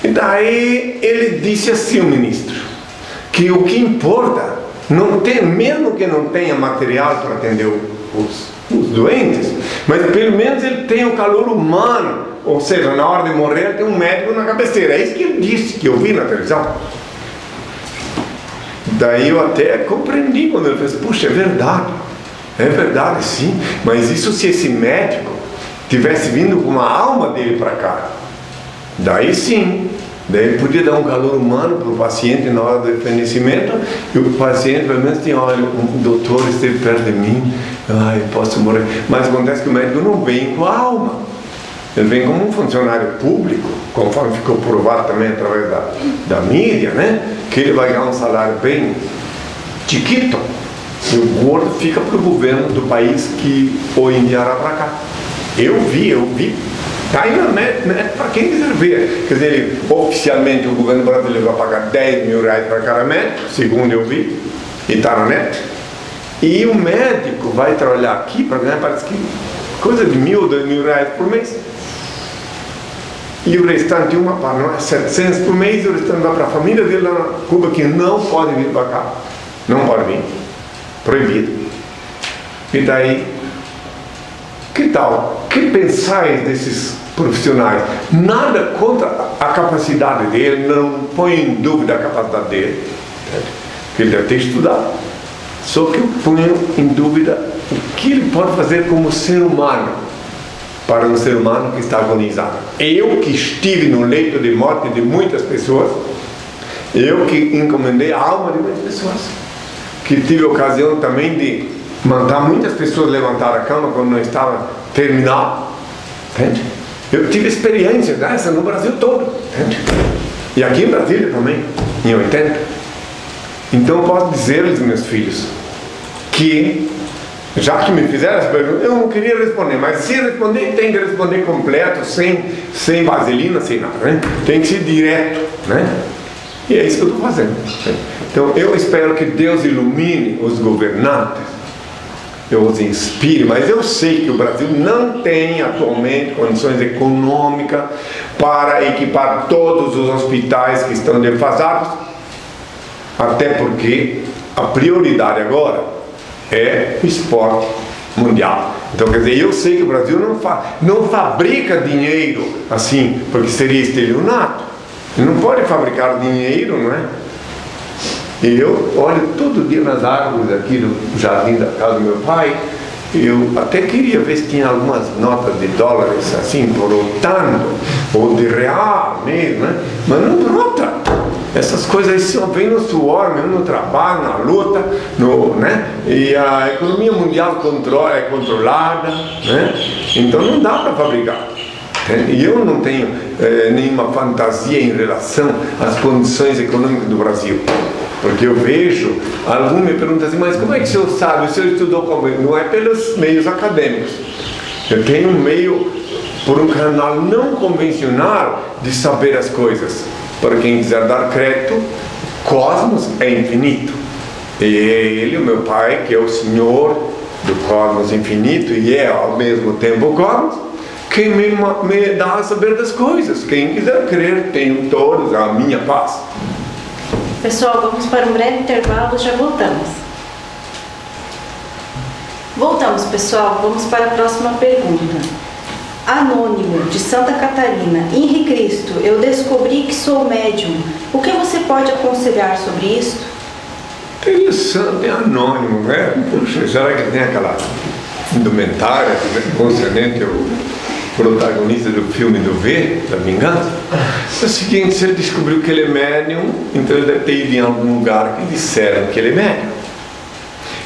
E daí ele disse assim, o ministro, que o que importa, não tem, mesmo que não tenha material para atender os, os doentes, mas pelo menos ele tem o calor humano, ou seja, na hora de morrer tem um médico na cabeceira. É isso que ele disse, que eu vi na televisão. Daí eu até compreendi quando ele fez, puxa, é verdade. É verdade, sim. Mas isso se esse médico tivesse vindo com a alma dele para cá. Daí sim, daí podia dar um calor humano para o paciente na hora do fenecimento e o paciente pelo menos tinha, olha, o doutor esteve perto de mim, ai, posso morrer. Mas acontece que o médico não vem com a alma. Ele vem como um funcionário público, conforme ficou provado também através da, da mídia, né? Que ele vai ganhar um salário bem chiquito. E o gordo fica para o governo do país que o enviará para cá. Eu vi, eu vi Está aí na net, net para quem quiser ver. Quer dizer, oficialmente o governo brasileiro vai pagar 10 mil reais para cada médico, segundo eu vi, e está na net. E o médico vai trabalhar aqui para ganhar, parece que coisa de mil, dois mil reais por mês. E o restante, uma não é 700 por mês, o restante vai para a família dele lá na Cuba, que não pode vir para cá. Não pode vir. Proibido. E daí, que tal? que pensais desses profissionais? Nada contra a capacidade dele, não põe em dúvida a capacidade dele, que ele deve ter estudado. Só que eu ponho em dúvida o que ele pode fazer como ser humano para um ser humano que está agonizado. Eu que estive no leito de morte de muitas pessoas, eu que encomendei a alma de muitas pessoas, que tive ocasião também de mandar muitas pessoas levantar a cama quando não estava terminal. Entende? Eu tive experiência dessa no Brasil todo. Entende? E aqui em Brasília também, em 80. Então eu posso dizer-lhes, meus filhos, que já que me fizeram essa pergunta, eu não queria responder, mas se responder, tem que responder completo, sem, sem vaselina, sem nada, né? Tem que ser direto, né? E é isso que eu estou fazendo. Então eu espero que Deus ilumine os governantes eu os inspire, mas eu sei que o Brasil não tem atualmente condições econômicas para equipar todos os hospitais que estão defasados, até porque a prioridade agora é o esporte mundial. Então, quer dizer, eu sei que o Brasil não, fa não fabrica dinheiro assim, porque seria estelionato. Ele não pode fabricar dinheiro, não é? E eu olho todo dia nas árvores aqui do jardim da casa do meu pai Eu até queria ver se tinha algumas notas de dólares assim, brotando, ou de real mesmo, né? mas não brota. Essas coisas só vêm no suor, mesmo no trabalho, na luta, no, né? e a economia mundial controla, é controlada, né? então não dá para fabricar. E eu não tenho eh, nenhuma fantasia em relação às condições econômicas do Brasil. Porque eu vejo, algum me pergunta assim, mas como é que o senhor sabe? O senhor estudou como? Não é pelos meios acadêmicos. Eu tenho um meio, por um canal não convencional, de saber as coisas. Para quem quiser dar crédito, cosmos é infinito. E é ele, o meu pai, que é o senhor do cosmos infinito e é ao mesmo tempo o cosmos, quem me, me dá a saber das coisas. Quem quiser crer, tenho todos a minha paz. Pessoal, vamos para um breve intervalo, já voltamos. Voltamos, pessoal, vamos para a próxima pergunta. Anônimo, de Santa Catarina. Henri Cristo, eu descobri que sou médium. O que você pode aconselhar sobre isso? Interessante, é anônimo, né? Puxa, será que tem aquela indumentária concernente ao protagonista do filme do V, da Vingança? É o seguinte, se ele descobriu que ele é médium, então ele deve ter ido em algum lugar que disseram que ele é médium.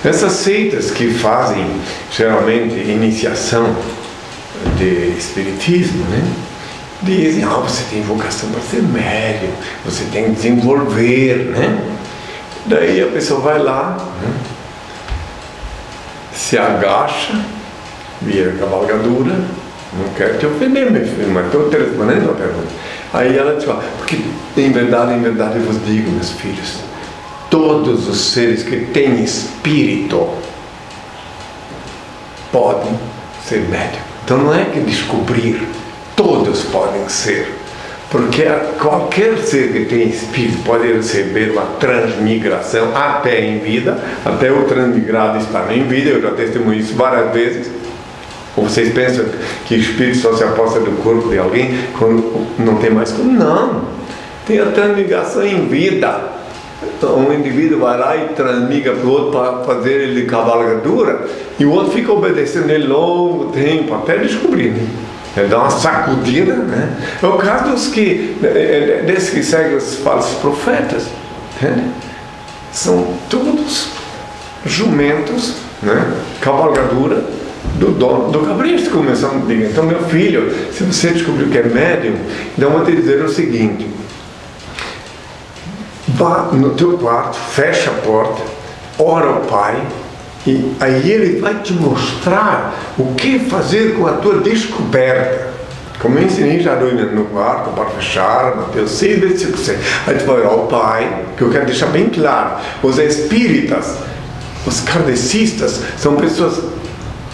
Essas seitas que fazem geralmente iniciação de espiritismo, né? Dizem, ah, você tem vocação para ser médium, você tem que desenvolver, né? Daí a pessoa vai lá, né? se agacha, vira cavalgadura, não quero te ofender, meu filho, mas estou te respondendo a pergunta. Aí ela diz, porque em verdade, em verdade eu vos digo, meus filhos, todos os seres que têm espírito podem ser médium. Então não é que descobrir, todos podem ser. Porque qualquer ser que tem espírito pode receber uma transmigração até em vida, até o transmigrado estar em vida, eu já testemunho isso várias vezes. Vocês pensam que o espírito só se aposta do corpo de alguém quando não tem mais corpo? Não! Tem a transmigração em vida. Então, um indivíduo vai lá e transmiga para o outro para fazer ele cavalgadura e o outro fica obedecendo ele longo tempo até descobrir. Né? Ele dá uma sacudida, né? É o caso dos que, é, é, desses que seguem os falsos profetas. Né? São todos jumentos, né? cavalgadura do dono do cabrito, começando a dizer. Então, meu filho, se você descobriu que é médium, então vou te dizer o seguinte: vá no teu quarto, fecha a porta, ora ao Pai, e aí ele vai te mostrar o que fazer com a tua descoberta. Como eu ensinei já no quarto, para fechar, Mateus 6, versículo 6. Aí tu vai orar ao Pai, que eu quero deixar bem claro: os espíritas, os kardecistas, são pessoas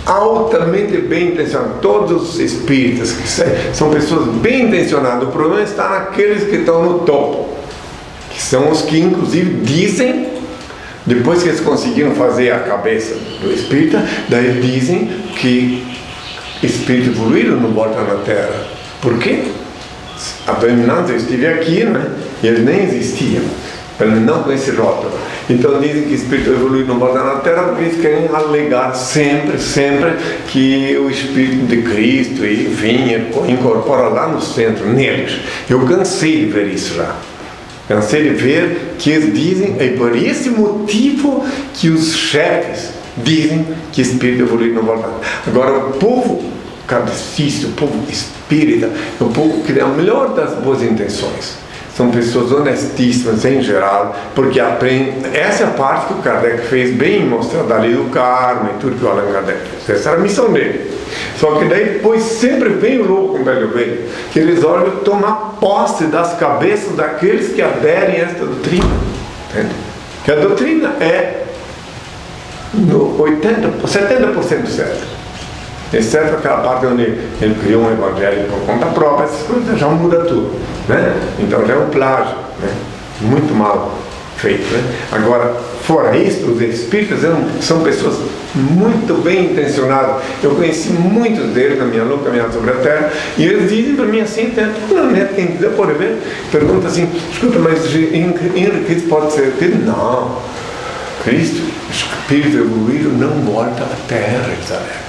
altamente bem intencionadas. Todos os espíritas que são pessoas bem intencionadas. O problema está naqueles que estão no topo, que são os que, inclusive, dizem depois que eles conseguiram fazer a cabeça do espírita, daí dizem que espírito evoluído não volta na Terra. Por quê? Predominância eu estive aqui, né? E eles nem existiam, pelo não com esse rótulo. Então dizem que espírito evoluído não volta na Terra porque eles querem alegar sempre, sempre que o Espírito de Cristo, enfim, incorpora lá no centro, neles. Eu cansei de ver isso já. Cansei de ver que eles dizem, é por esse motivo que os chefes dizem que espírito evoluído não volta. Agora, o povo kardecista, o povo espírita, o povo que tem a melhor das boas intenções. São pessoas honestíssimas em geral, porque aprendem. Essa é a parte que o Kardec fez bem, mostrando ali do karma e tudo que o Allan Kardec fez. Essa era a missão dele. Só que daí depois sempre vem o louco, um velho velho, que eles olham tomar posse das cabeças daqueles que aderem a esta doutrina. Entende? Que a doutrina é no 80, 70% certa. Exceto aquela parte onde ele criou um evangelho por conta própria, essas coisas já muda tudo. Né? Então já é um plágio. Né? Muito mal feito. Né? Agora, fora isso, os espíritas eram, são pessoas muito bem intencionadas. Eu conheci muitos deles na minha longa caminhada sobre a terra e eles dizem para mim assim, até net, quem quiser pode ver, pergunta assim, escuta, mas Henrique Cristo pode ser Não, Cristo espírito evoluído não volta à Terra, Israel.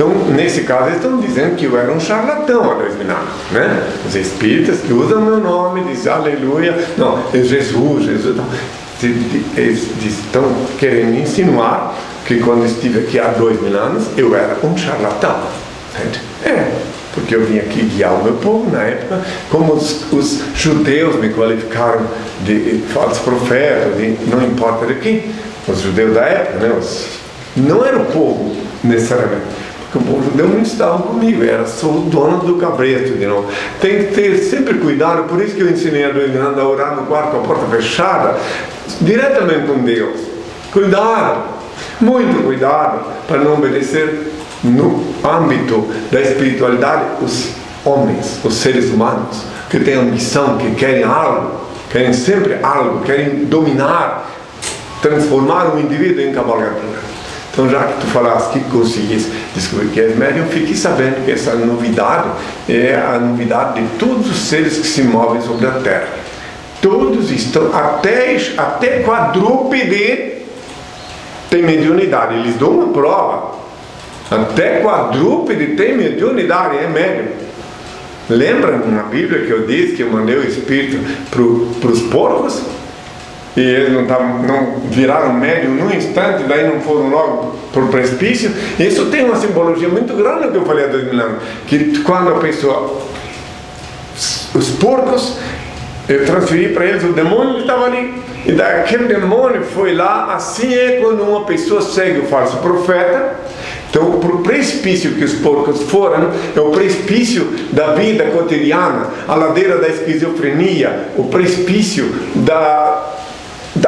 Então, nesse caso, eles estão dizendo que eu era um charlatão mil anos. Né? Os espíritas que usam meu nome, dizem aleluia. Não, é Jesus, Jesus. Eles estão querendo insinuar que quando estive aqui há dois mil anos, eu era um charlatão. É, porque eu vim aqui guiar o meu povo na época, como os, os judeus me qualificaram de falso profeta, de, não importa de quem, os judeus da época, né, os, não era o povo necessariamente porque o povo judeu não estava comigo, era sou o dono do cabreto de novo. Tem que ter sempre cuidado, por isso que eu ensinei a Dorinanda a orar no quarto com a porta fechada, diretamente com Deus. Cuidado, muito cuidado, para não obedecer no âmbito da espiritualidade os homens, os seres humanos, que têm ambição, que querem algo, querem sempre algo, querem dominar, transformar um indivíduo em cavalgador. Então, já que tu falaste que conseguiste descobrir que és médium, fique sabendo que essa novidade é a novidade de todos os seres que se movem sobre a Terra. Todos estão, até, até quadrúpede tem mediunidade. Eles dão uma prova. Até quadrúpede tem mediunidade, é médium. Lembra na Bíblia que eu disse que eu mandei o Espírito para os porcos? E eles não, tavam, não viraram médium num instante, daí não foram logo para o precipício. Isso tem uma simbologia muito grande que eu falei há dois mil anos, que quando a pessoa, os porcos, eu transferi para eles, o demônio estava ali, e daquele demônio foi lá, assim é quando uma pessoa segue o falso profeta, então, o precipício que os porcos foram é o precipício da vida cotidiana, a ladeira da esquizofrenia, o precipício da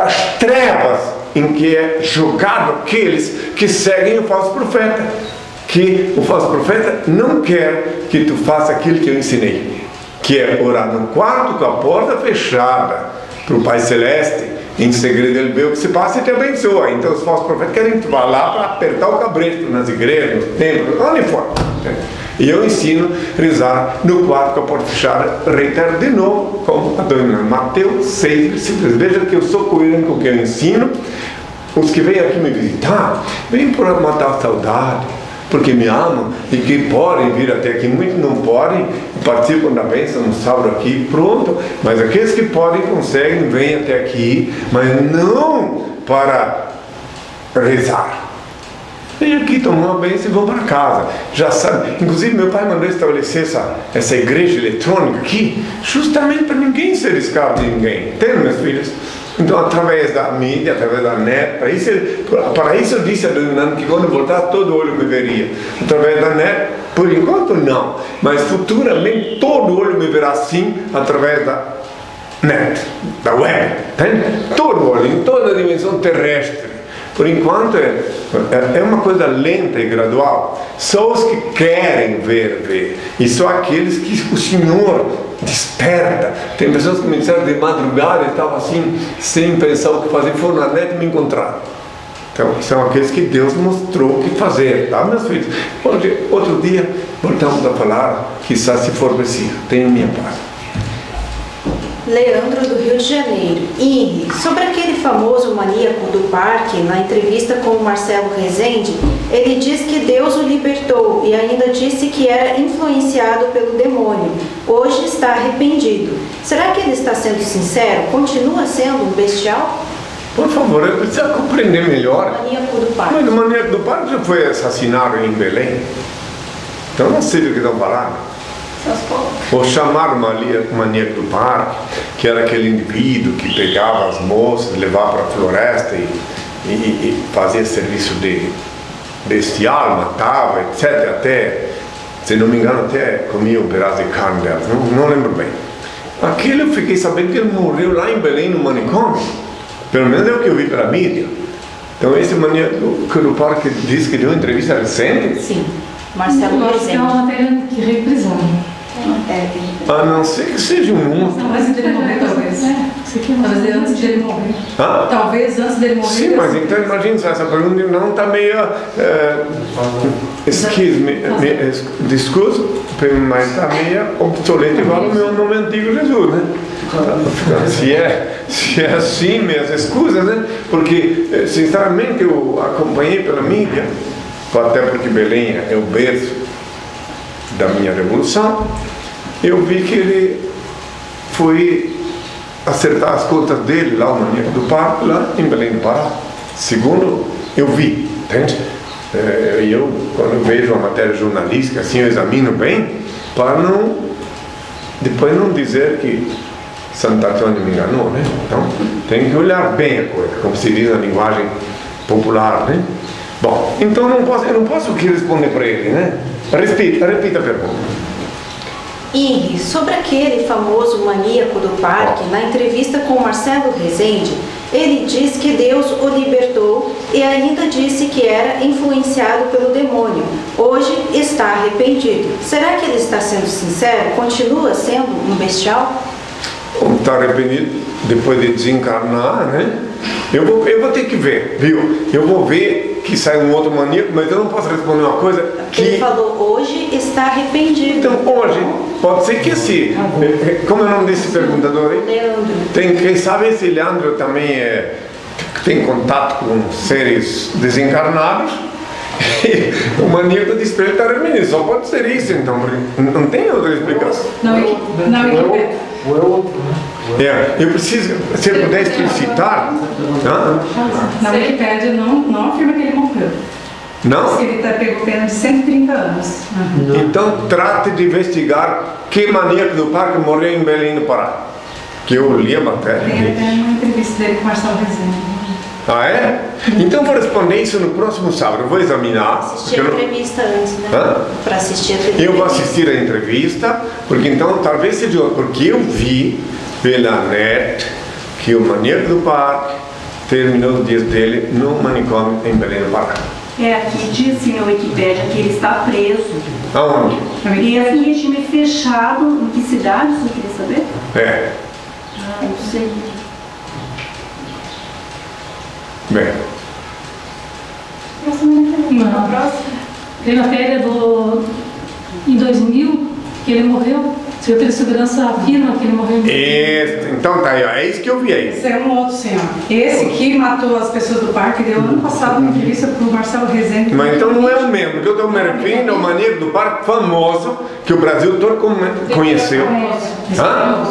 das trevas em que é julgado aqueles que seguem o falso profeta. Que o falso profeta não quer que tu faça aquilo que eu ensinei, que é orar no quarto com a porta fechada para o Pai Celeste. Em segredo ele vê o que se passa e te abençoa. Então os falsos profetas querem que tu vá lá para apertar o cabresto nas igrejas, nos templos, for. E eu ensino a rezar no quarto com a porta fechada. Reitero de novo, como a dona Mateus 6, versículos. Veja que eu sou coerente com o que eu ensino. Os que vêm aqui me visitar, vêm por matar a saudade, porque me amam e que podem vir até aqui. Muitos não podem, participam da bênção no sábado aqui, pronto. Mas aqueles que podem, conseguem, vêm até aqui, mas não para rezar Vem aqui tomar uma bênção e vão para casa. Já sabe. Inclusive, meu pai mandou estabelecer essa, essa igreja eletrônica aqui, justamente para ninguém ser escravo de ninguém. Tem, meus filhos? Então, através da mídia, através da net, para isso, para isso eu disse a Dona que quando voltar, todo olho me veria. Através da net, por enquanto não, mas futuramente todo olho me verá sim, através da net, da web. Tem? Todo olho, em toda a dimensão terrestre. Por enquanto é, é, é uma coisa lenta e gradual. Só os que querem ver, ver. E só aqueles que o Senhor desperta. Tem pessoas que me disseram de madrugada, estavam assim, sem pensar o que fazer, foram na net e me encontraram. Então, são aqueles que Deus mostrou o que fazer, tá, meus filhos? Outro dia, voltamos a falar, quizás se for preciso. Tenha minha paz. Leandro do Rio de Janeiro. Henri, sobre aquele famoso maníaco do parque, na entrevista com o Marcelo Rezende, ele diz que Deus o libertou e ainda disse que era influenciado pelo demônio. Hoje está arrependido. Será que ele está sendo sincero? Continua sendo um bestial? Por favor, eu preciso compreender melhor. O maníaco do parque. Mas o maníaco do parque já foi assassinado em Belém. Então não sei do que estão falando. Ou chamar o maníaco do parque, que era aquele indivíduo que pegava as moças, levava para a floresta e, e, e fazia serviço de bestial, matava, etc. Até, se não me engano, até comia um pedaço de carne delas, não, não lembro bem. Aquilo eu fiquei sabendo que ele morreu lá em Belém, no manicômio. Pelo menos é o que eu vi pela mídia. Então esse maníaco do parque disse que deu entrevista recente? Sim. Marcelo Rezende. é uma matéria que representa. A não ser que seja um. Não, mas antes dele morrer, talvez. É. Talvez antes dele morrer. Ah? Talvez antes dele morrer. Sim, mas então imagina se essa pergunta não está meio. É, excuse me, mas está meio obsoleto igual o meu nome antigo Jesus, né? Se é, se é assim, minhas escusas, né? Porque, eh, sinceramente, eu acompanhei pela mídia, até porque Belém é o berço da minha revolução, eu vi que ele foi acertar as contas dele lá, o maníaco do parque, lá em Belém do Pará. Segundo eu vi, entende? É, E eu, quando vejo uma matéria jornalística, assim, eu examino bem, para não, depois não dizer que Santo Antônio me enganou, né? Então, tem que olhar bem a coisa, como se diz na linguagem popular, né? Bom, então não posso, eu não posso aqui responder para ele, né? Repita, repita a pergunta. Ingrid, sobre aquele famoso maníaco do parque, na entrevista com Marcelo Rezende, ele diz que Deus o libertou e ainda disse que era influenciado pelo demônio. Hoje está arrependido. Será que ele está sendo sincero? Continua sendo um bestial? Como está arrependido depois de desencarnar, né? Eu vou, eu vou ter que ver, viu? Eu vou ver que sai um outro maníaco, mas eu não posso responder uma coisa Ele que. falou hoje está arrependido. Então, hoje, pode ser que sim. Como é o nome desse perguntador aí? Leandro. Tem, quem sabe esse Leandro também é, tem contato com seres desencarnados. o maníaco diz para ele estar arrependido. Só pode ser isso, então, porque não tem outra explicação. Na, Wiki, na Wikipédia. É né? É, eu preciso, se eu puder explicitar? Na Wikipédia não, não afirma que ele morreu. Não? ele tá, pegou pena de 130 anos. Então trate de investigar que maníaco do parque morreu em Belém do Pará. Que eu li a matéria. Tem até uma entrevista dele com o Marcelo Rezende. Ah, é? Então vou responder isso no próximo sábado. Eu vou examinar. Assistir a eu não- entrevista antes, né? Para assistir a entrevista. Eu vou assistir a entrevista, porque então talvez seja porque eu vi pela net que o maníaco do parque terminou os dias dele no manicômio em Belém do Pará. É, aqui diz assim na Wikipédia que ele está preso. Aonde? Na E é regime fechado, em que cidade, você queria saber? É. Ah, não sei. Bem. Não. Tem matéria do. Em 2000, que ele morreu. O Secretaria de Segurança afirma que ele morreu em Isso, então tá aí, ó, é isso que eu vi aí. Esse é um outro senhor. Esse que matou as pessoas do parque deu ano passado uma entrevista pro Marcelo Rezende. Mas então não é o mesmo, porque eu estou me referindo ao maníaco do parque famoso que o Brasil todo come- conheceu. Hã?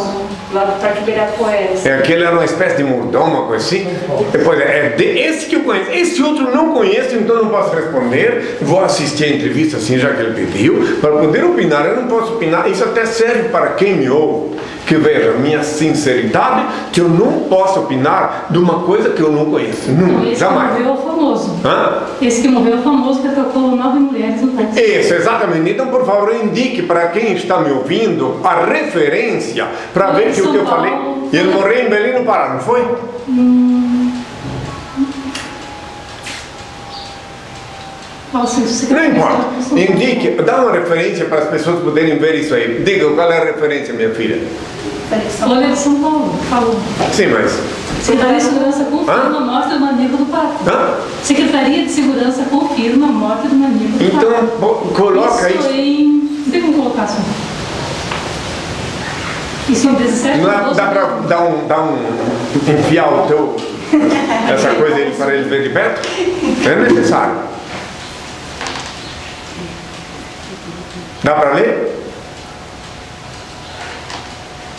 Lá do Parque Ibirapuera. É, aquele era uma espécie de mordomo, uma coisa assim. Depois, é de, esse que eu conheço. Esse outro não conheço, então não posso responder. Vou assistir a entrevista assim, já que ele pediu, para poder opinar. Eu não posso opinar. Isso até serve para quem me ouve. Que veja, minha sinceridade, que eu não posso opinar de uma coisa que eu não conheço. Nunca, Esse que jamais. morreu é o famoso. Hã? Esse que morreu é o famoso que atacou nove mulheres no táxi. Isso, exatamente. Então, por favor, indique para quem está me ouvindo a referência para ver que o que eu São falei. Paulo. E ele morreu em Belém no Pará, não foi? Não importa. Indique, dá uma referência para as pessoas poderem ver isso aí. Diga qual é a referência, minha filha. Folha de São Paulo, falou. Sim, mas. Secretaria de Segurança confirma a morte do maníaco do parque. Hã? Secretaria de Segurança confirma a morte do maníaco do Então, parque. bo- coloca isso. isso. em. Tem como colocar assim? Isso em 17 Não é- dá para dar um, dar um. enfiar o teu. essa coisa aí para ele ver de perto? É necessário. Dá para ler?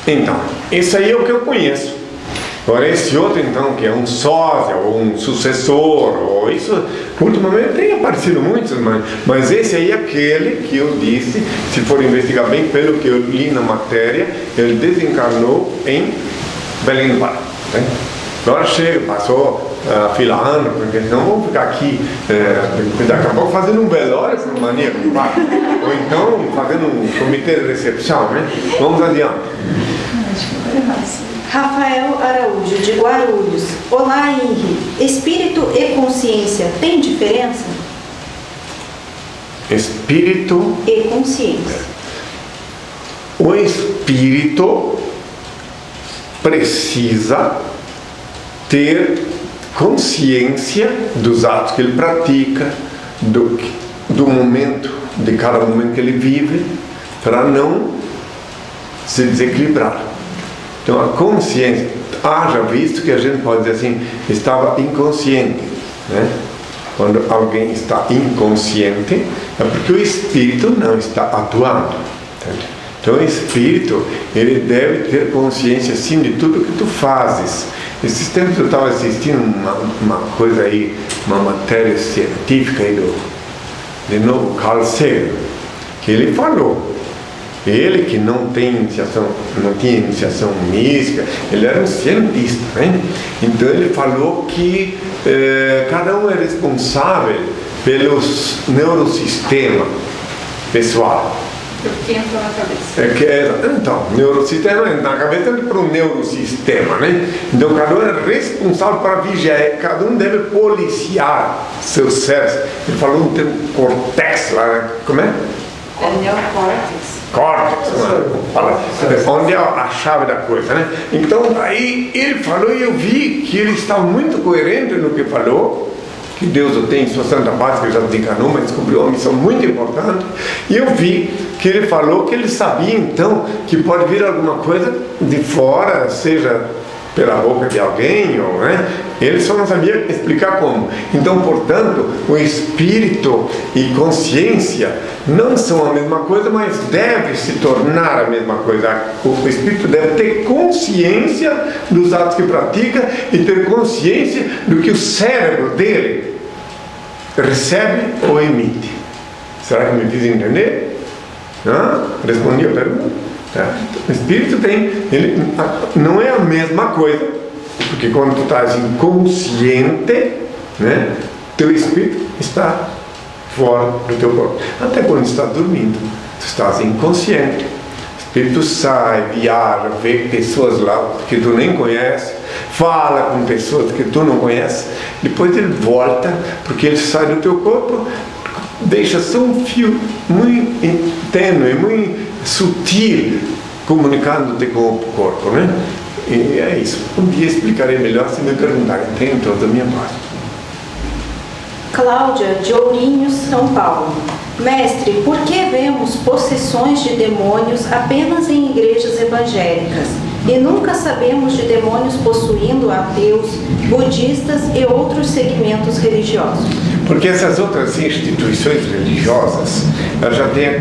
Então, isso aí é o que eu conheço. Agora, esse outro, então, que é um sósia ou um sucessor, ou isso, ultimamente tem aparecido muitos, mas, mas esse aí é aquele que eu disse, se for investigar bem, pelo que eu li na matéria, ele desencarnou em Belém do Pará. Né? Agora chega, passou a fila ano, porque senão vamos ficar aqui é, daqui a pouco fazendo um velório do parque. Ou então fazendo um comitê de recepção, né? Vamos adiante. Rafael Araújo, de Guarulhos. Olá, Ingrid. Espírito e consciência têm diferença? Espírito, E consciência. o espírito precisa ter consciência dos atos que ele pratica, do, do momento, de cada momento que ele vive, para não se desequilibrar. Então a consciência, haja visto que a gente pode dizer assim, estava inconsciente. Né? Quando alguém está inconsciente, é porque o espírito não está atuando. Entende? Então o espírito, ele deve ter consciência sim de tudo que tu fazes. Esses tempos eu estava assistindo uma, uma coisa aí, uma matéria científica aí do, de novo, Carl Sagan, que ele falou ele que não tem iniciação, não tinha iniciação mística, ele era um cientista, né? Então ele falou que eh, cada um é responsável pelos neurosistema pessoal. O que entrou na cabeça. É que é, então, neurosistema na cabeça é para o neurosistema, né? Então cada um é responsável para vigiar, cada um deve policiar seus cérebros. Ele falou um termo cortex lá, né? como é? É neocórtex. Córtex, né? onde é a chave da coisa, né? Então aí ele falou e eu vi que ele está muito coerente no que falou que Deus o tem em sua santa paz, que ele já desencarnou, mas descobriu uma missão muito importante. E eu vi que ele falou que ele sabia então que pode vir alguma coisa de fora, seja pela boca de alguém, ou, né? ele só não sabia explicar como. Então, portanto, o espírito e consciência não são a mesma coisa, mas deve se tornar a mesma coisa. O espírito deve ter consciência dos atos que pratica e ter consciência do que o cérebro dele recebe ou emite. Será que me fiz entender? Não? Respondi a pergunta. Tá? O espírito tem, ele não é a mesma coisa, porque quando tu estás inconsciente, né, teu espírito está fora do teu corpo. Até quando está dormindo, tu estás inconsciente. O espírito sai, viaja, vê pessoas lá que tu nem conhece, fala com pessoas que tu não conhece, depois ele volta, porque ele sai do teu corpo, deixa só um fio muito tênue, muito sutil, comunicando-te com o corpo, né? E é isso. Um dia explicarei melhor se me perguntarem. Tenho toda a minha parte. Cláudia de Ourinhos, São Paulo. Mestre, por que vemos possessões de demônios apenas em igrejas evangélicas e nunca sabemos de demônios possuindo ateus, budistas e outros segmentos religiosos? Porque essas outras instituições religiosas já têm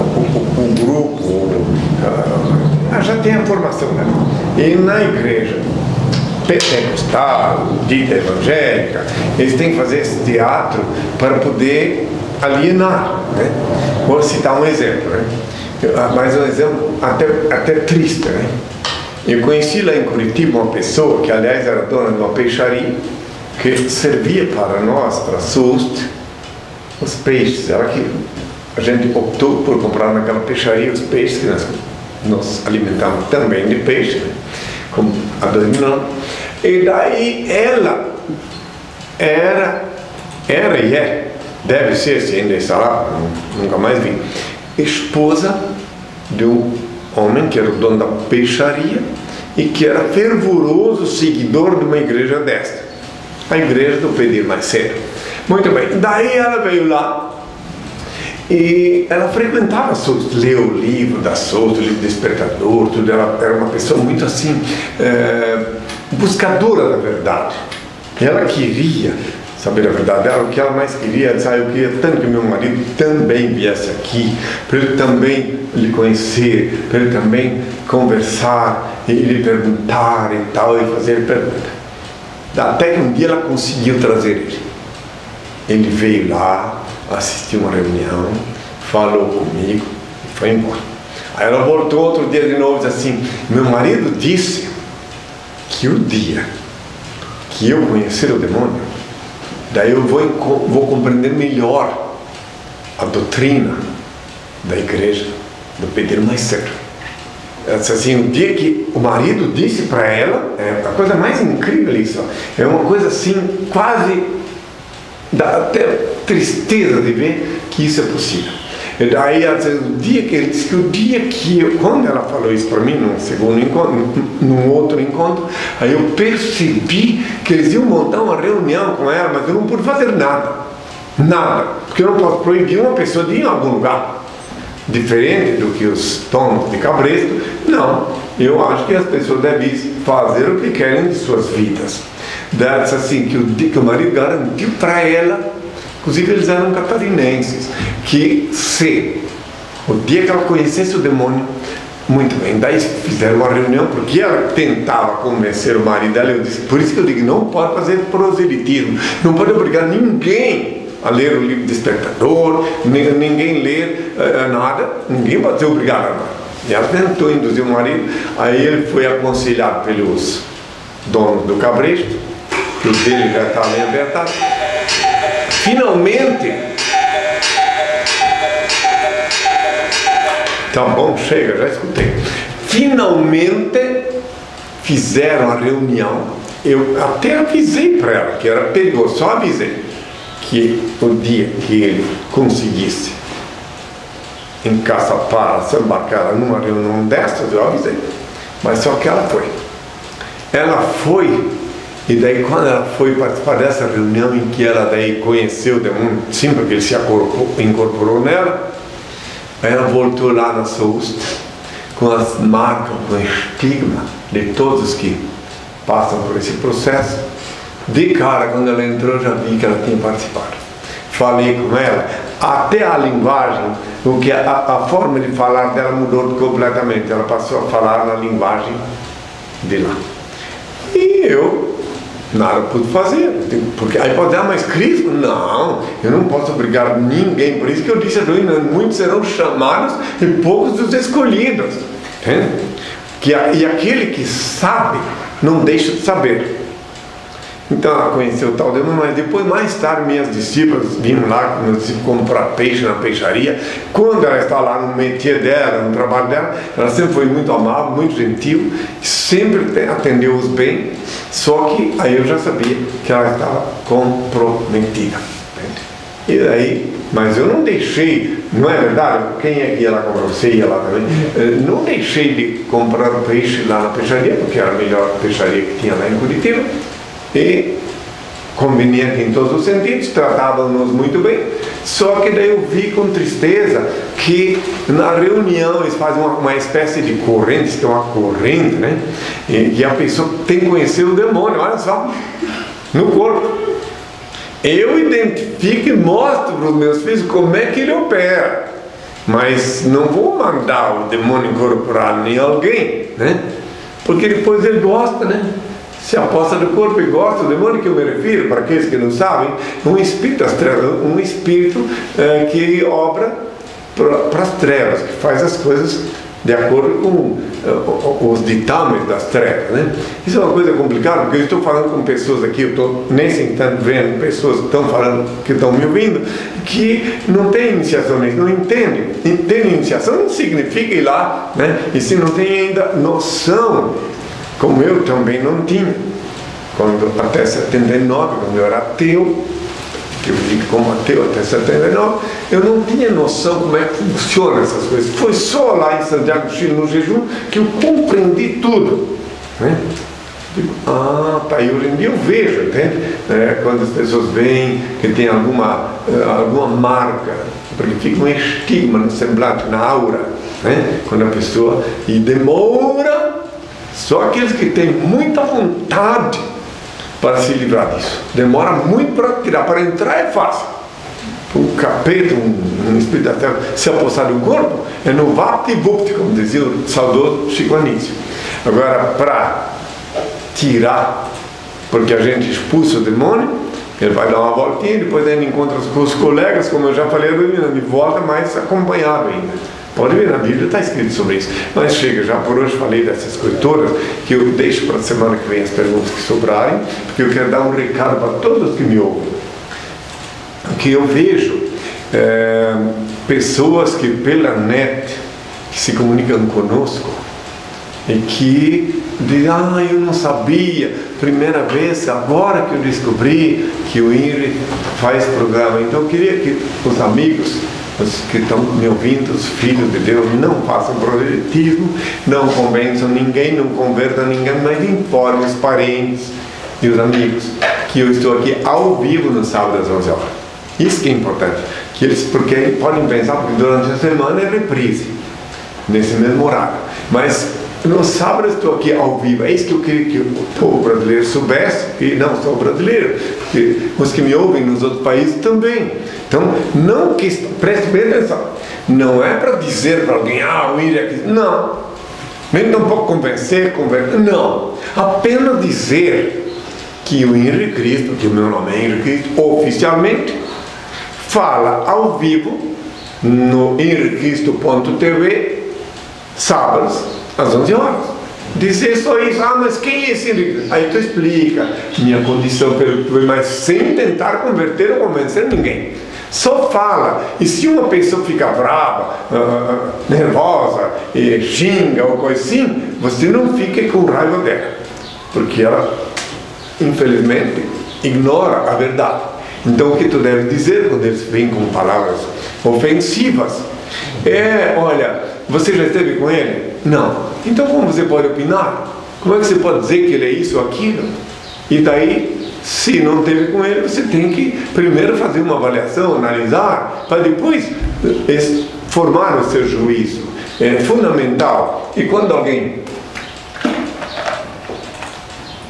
o, o, grupo, a, já tem a formação né? E na igreja pentecostal, dita evangélica, eles têm que fazer esse teatro para poder alienar. Né? Vou citar um exemplo, né? mas um exemplo até, até triste. Né? Eu conheci lá em Curitiba uma pessoa que, aliás, era dona de uma peixaria que servia para nós, para SUST, os peixes. Ela que a gente optou por comprar naquela peixaria os peixes que nós nos alimentamos também de peixe, né? como a Danila. E daí ela era, era e é, deve ser, se ainda está lá, nunca mais vi, esposa de um homem que era o dono da peixaria e que era fervoroso seguidor de uma igreja desta, a igreja do Pedir Mais Cedo. Muito bem, daí ela veio lá e ela frequentava Souto, leu o livro da Souto, o livro do Despertador, tudo. Ela era uma pessoa muito assim, é, buscadora da verdade. Ela queria saber a verdade dela, o que ela mais queria, disse, ah, eu queria tanto que meu marido também viesse aqui, para ele também lhe conhecer, para ele também conversar e lhe perguntar e tal, e fazer pergunta. Até que um dia ela conseguiu trazer ele. Ele veio lá, assistiu uma reunião, falou comigo e foi embora. Aí ela voltou outro dia de novo e disse assim: Meu marido disse que o dia que eu conhecer o demônio, daí eu vou, vou compreender melhor a doutrina da igreja do pedir mais cedo. Assim, o dia que o marido disse para ela, é a coisa mais incrível isso, é uma coisa assim, quase dá até tristeza de ver que isso é possível. E daí, o dia que ele disse que o dia que eu, quando ela falou isso para mim, num segundo encontro, num outro encontro, aí eu percebi que eles iam montar uma reunião com ela, mas eu não pude fazer nada. Nada. Porque eu não posso proibir uma pessoa de ir em algum lugar. Diferente do que os donos de cabresto. Não, eu acho que as pessoas devem fazer o que querem de suas vidas. Dessa assim que o, que o marido garantiu para ela, inclusive eles eram catarinenses, que se o dia que ela conhecesse o demônio, muito bem, daí fizeram uma reunião porque ela tentava convencer o marido dela. Eu disse, por isso que eu digo, não pode fazer proselitismo, não pode obrigar ninguém a ler o livro Despertador, ninguém ler uh, nada, ninguém pode ser obrigado a nada. E ela tentou induzir o marido, aí ele foi aconselhado pelos donos do cabresto, que o dele já estava em libertado. Finalmente, tá bom, chega, já escutei. Finalmente fizeram a reunião. Eu até avisei para ela que era perigoso, só avisei que o dia que ele conseguisse encaçapar, se embarcar numa reunião dessas, eu avisei. Mas só que ela foi. Ela foi, e daí quando ela foi participar dessa reunião em que ela daí conheceu o demônio, sim, porque ele se incorporou nela, ela voltou lá na Sousta com as marcas, com o estigma de todos que passam por esse processo de cara, quando ela entrou, já vi que ela tinha participado. Falei com ela, até a linguagem, o que a, a forma de falar dela mudou completamente. Ela passou a falar na linguagem de lá. E eu nada pude fazer. Porque aí pode dar mais Cristo? Não, eu não posso obrigar ninguém. Por isso que eu disse a Ruína, muitos serão chamados e poucos os escolhidos. Que, e aquele que sabe, não deixa de saber. Então ela conheceu o tal demônio, mas depois, mais tarde, minhas discípulas vinham lá meus discípulos comprar peixe na peixaria. Quando ela está lá no métier dela, no trabalho dela, ela sempre foi muito amável, muito gentil, sempre atendeu-os bem, só que aí eu já sabia que ela estava comprometida. E daí, mas eu não deixei, não é verdade? Quem é que ia lá comprar? Você ia lá também? Eh, não deixei de comprar peixe lá na peixaria, porque era a melhor peixaria que tinha lá em Curitiba e conveniente em todos os sentidos, tratavam-nos muito bem. Só que daí eu vi com tristeza que na reunião eles fazem uma, uma espécie de corrente, é uma corrente, né? E, e a pessoa tem que conhecer o demônio, olha só, no corpo. Eu identifico e mostro para os meus filhos como é que ele opera. Mas não vou mandar o demônio incorporar em alguém, né? Porque depois ele gosta, né? Se aposta no corpo e gosta, o demônio que eu me refiro, para aqueles que não sabem, um espírito um espírito é, que obra para as trevas, que faz as coisas de acordo com uh, os ditames das trevas. Né? Isso é uma coisa complicada, porque eu estou falando com pessoas aqui, eu estou nesse instante vendo pessoas que estão falando, que estão me ouvindo, que não têm iniciação nisso, não entendem. Ter iniciação não significa ir lá, né? e se não tem ainda noção como eu também não tinha. Quando, até 79, quando eu era ateu, que eu vivi como ateu até 79, eu não tinha noção como é que funcionam essas coisas. Foi só lá em Santiago do Chile, no jejum, que eu compreendi tudo. Né? Digo, ah, tá, hoje em dia eu vejo, entende? É, quando as pessoas veem que tem alguma, uh, alguma marca, porque fica um estigma no semblante, na aura, né? quando a pessoa, e demora só aqueles que têm muita vontade para se livrar disso. Demora muito para tirar. Para entrar é fácil. O capeta, um, um espírito da terra, se apossar um corpo, é no vapt-vupt, como dizia o saudoso Chico Anísio. Agora, para tirar, porque a gente expulsa o demônio, ele vai dar uma voltinha, depois ele encontra os colegas, como eu já falei, ele volta mais acompanhado ainda. Pode ver, na Bíblia está escrito sobre isso. Mas chega, já por hoje falei dessas escrituras, que eu deixo para a semana que vem as perguntas que sobrarem, porque eu quero dar um recado para todos que me ouvem. Que eu vejo é, pessoas que pela net que se comunicam conosco e que dizem, ah, eu não sabia, primeira vez, agora que eu descobri que o INRI faz programa. Então eu queria que os amigos os que estão me ouvindo, os filhos de Deus, não façam proselitismo, não convençam ninguém, não convertam ninguém, mas informem os parentes e os amigos que eu estou aqui ao vivo no sábado às 11 horas. Isso que é importante, que que eles, porque podem pensar, porque durante a semana é reprise, nesse mesmo horário. Mas no sábado estou aqui ao vivo. É isso que eu queria que o povo brasileiro soubesse, e não só brasileiro, porque os que me ouvem nos outros países também. Então, não que preste bem atenção. Não é para dizer para alguém, ah, o Índia aqui. Não. Nem tampouco convencer, convencer. Não. Apenas dizer que o Henrique Cristo, que o meu nome é Henrique Cristo, oficialmente, fala ao vivo no henricristo.tv, sábados, às 11 horas. Dizer só isso, ah, mas quem é esse? Aí tu explica minha condição mas sem tentar converter ou convencer ninguém. Só fala. E se uma pessoa fica brava, uh, nervosa, e xinga ou coisa assim, você não fique com raiva dela. Porque ela, infelizmente, ignora a verdade. Então o que tu deve dizer quando eles vêm com palavras ofensivas é, olha, você já esteve com ele? Não. Então como você pode opinar? Como é que você pode dizer que ele é isso ou aquilo? E daí, se não teve com ele, você tem que primeiro fazer uma avaliação, analisar, para depois eh, formar o seu juízo. É fundamental. E quando alguém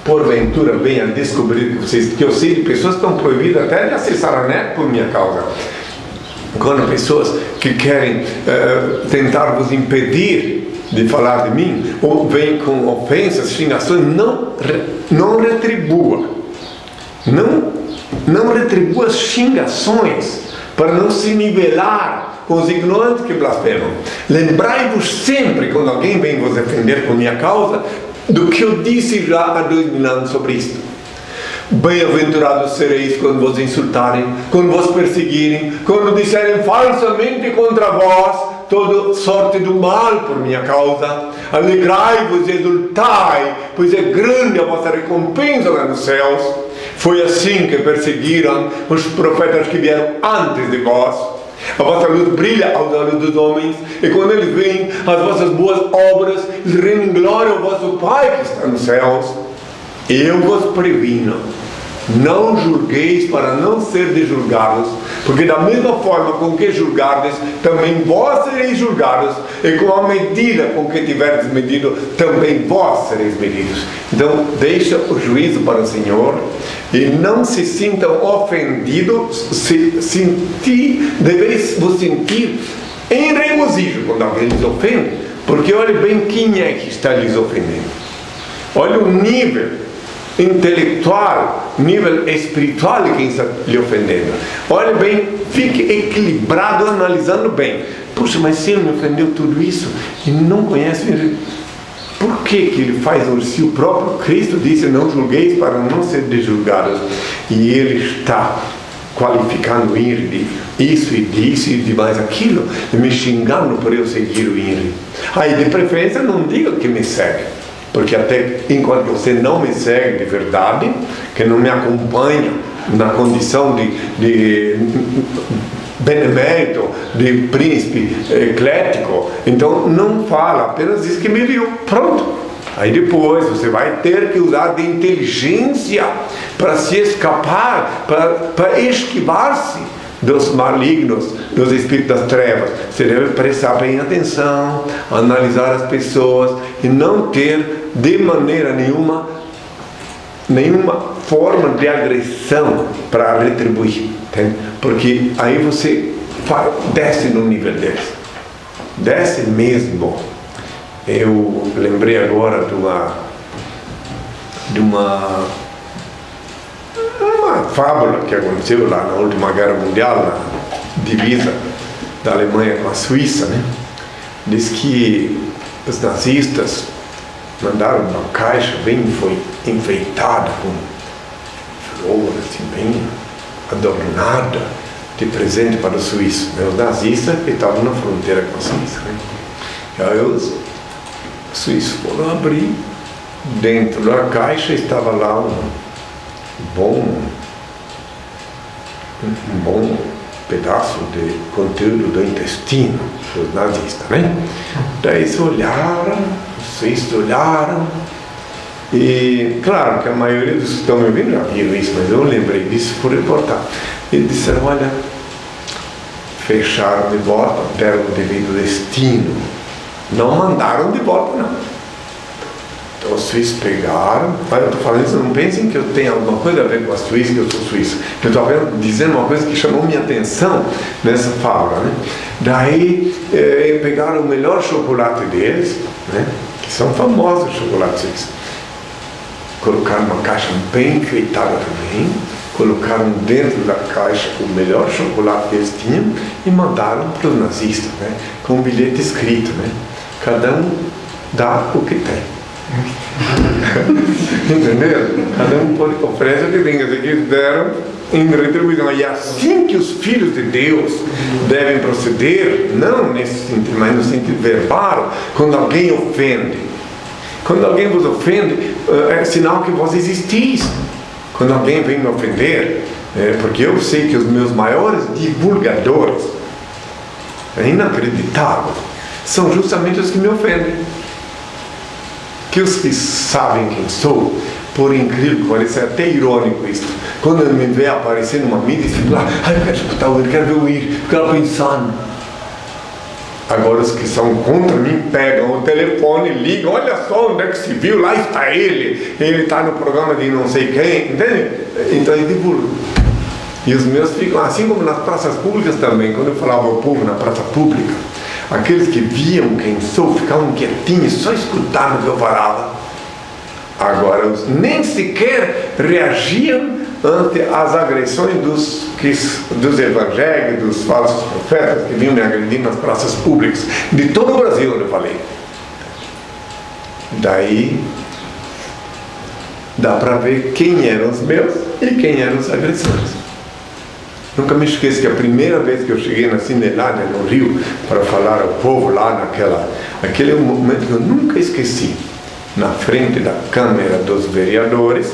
porventura venha descobrir que, vocês, que eu sei de pessoas que estão proibidas até de acessar a net por minha causa. Quando pessoas que querem uh, tentar vos impedir de falar de mim, ou vêm com ofensas, xingações, não, não retribua. Não, não retribua as xingações para não se nivelar com os ignorantes que blasfemam. Lembrai-vos sempre, quando alguém vem vos defender por minha causa, do que eu disse já há dois mil anos sobre isto. Bem-aventurados sereis quando vos insultarem, quando vos perseguirem, quando disserem falsamente contra vós toda sorte do mal por minha causa. Alegrai-vos e exultai, pois é grande a vossa recompensa lá nos céus. Foi assim que perseguiram os profetas que vieram antes de vós. A vossa luz brilha aos olhos dos homens, e quando eles veem as vossas boas obras, eles rendem glória ao vosso Pai que está nos céus. Eu vos previno não julgueis para não ser julgados, porque da mesma forma com que julgardes, também vós sereis julgados, e com a medida com que tiverdes medido, também vós sereis medidos. Então, deixa o juízo para o Senhor e não se sintam ofendidos, se sentir, deveis vos sentir em regozijo quando alguém lhes ofende, porque olhe bem quem é que está lhes ofendendo. Olha o nível intelectual, nível espiritual quem está lhe ofendendo. Olhe bem, fique equilibrado analisando bem. Puxa, mas se ele me ofendeu tudo isso e não conhece, por que, que ele faz isso? Se o próprio Cristo disse: Não julgueis para não ser desjulgados, e ele está qualificando o INRI de isso e disso e de mais aquilo, me xingando por eu seguir o INRI. Aí, de preferência, não diga que me segue porque até enquanto você não me segue de verdade, que não me acompanha na condição de, de benemérito, de príncipe eclético, então não fala, apenas diz que me viu. Pronto. Aí depois você vai ter que usar de inteligência para se escapar, para, para esquivar-se dos malignos, dos espíritos das trevas. Você deve prestar bem atenção, analisar as pessoas e não ter de maneira nenhuma nenhuma forma de agressão para retribuir, entende? porque aí você desce no nível deles, desce mesmo. Eu lembrei agora de uma de uma uma fábula que aconteceu lá na última guerra mundial, na divisa da Alemanha com a Suíça, né? Diz que os nazistas mandaram uma caixa bem enfeitada com flores, assim, bem adornada de presente para os suíços, né? os nazistas que estavam na fronteira com a Suíça. Né? E aí os suíços foram abrir, dentro da caixa estava lá um bom, um bom pedaço de conteúdo do intestino dos nazistas, né? Daí eles olharam, suíços olharam, e claro que a maioria dos que estão me ouvindo já viram isso, mas eu lembrei disso por reportar. Eles disseram, olha, fecharam de volta, deram o devido destino. Não mandaram de volta, não. Então, os suíços pegaram, mas eu estou falando isso, não pensem que eu tenho alguma coisa a ver com a Suíça, que eu sou suíço. Eu estou dizendo uma coisa que chamou minha atenção nessa fala. Né? Daí eh, pegaram o melhor chocolate deles, né? que são famosos chocolates suíços. Colocaram uma caixa bem enfeitada também, colocaram dentro da caixa o melhor chocolate que eles tinham e mandaram para os nazistas, né? com um bilhete escrito. Né? Cada um dá o que tem. Entenderam? Cada um pode, oferece o que tem, que eles deram em retribuição. E assim que os filhos de Deus devem proceder, não nesse sentido, mas no sentido verbal, quando alguém ofende. Quando alguém vos ofende, eh, é sinal que vós existis. Quando alguém vem me ofender, é porque eu sei que os meus maiores divulgadores, é inacreditável, são justamente os que me ofendem que os que sabem quem sou, por incrível que pareça, é até irônico isso. Quando me vê aparecer numa mídia, e lá, ah, eu quero escutar o quero ver o ir, quero pensando. Agora os que são contra mim pegam o telefone, ligam, olha só onde é que se viu, lá está ele, ele está no programa de não sei quem, entende? Então eu divulgo. E os meus ficam, assim como nas praças públicas também, quando eu falava ao povo na praça pública, Aqueles que viam quem sou ficavam quietinhos, só escutavam o que eu falava. Agora, nem sequer reagiam ante as agressões dos, dos evangélicos, dos falsos profetas que vinham me agredir nas praças públicas de todo o Brasil, eu falei. Daí dá para ver quem eram os meus e quem eram os agressores. Nunca me esqueço que a primeira vez que eu cheguei na Cinelândia, no Rio, para falar ao povo lá naquela... Aquele momento que eu nunca esqueci. Na frente da Câmara dos Vereadores,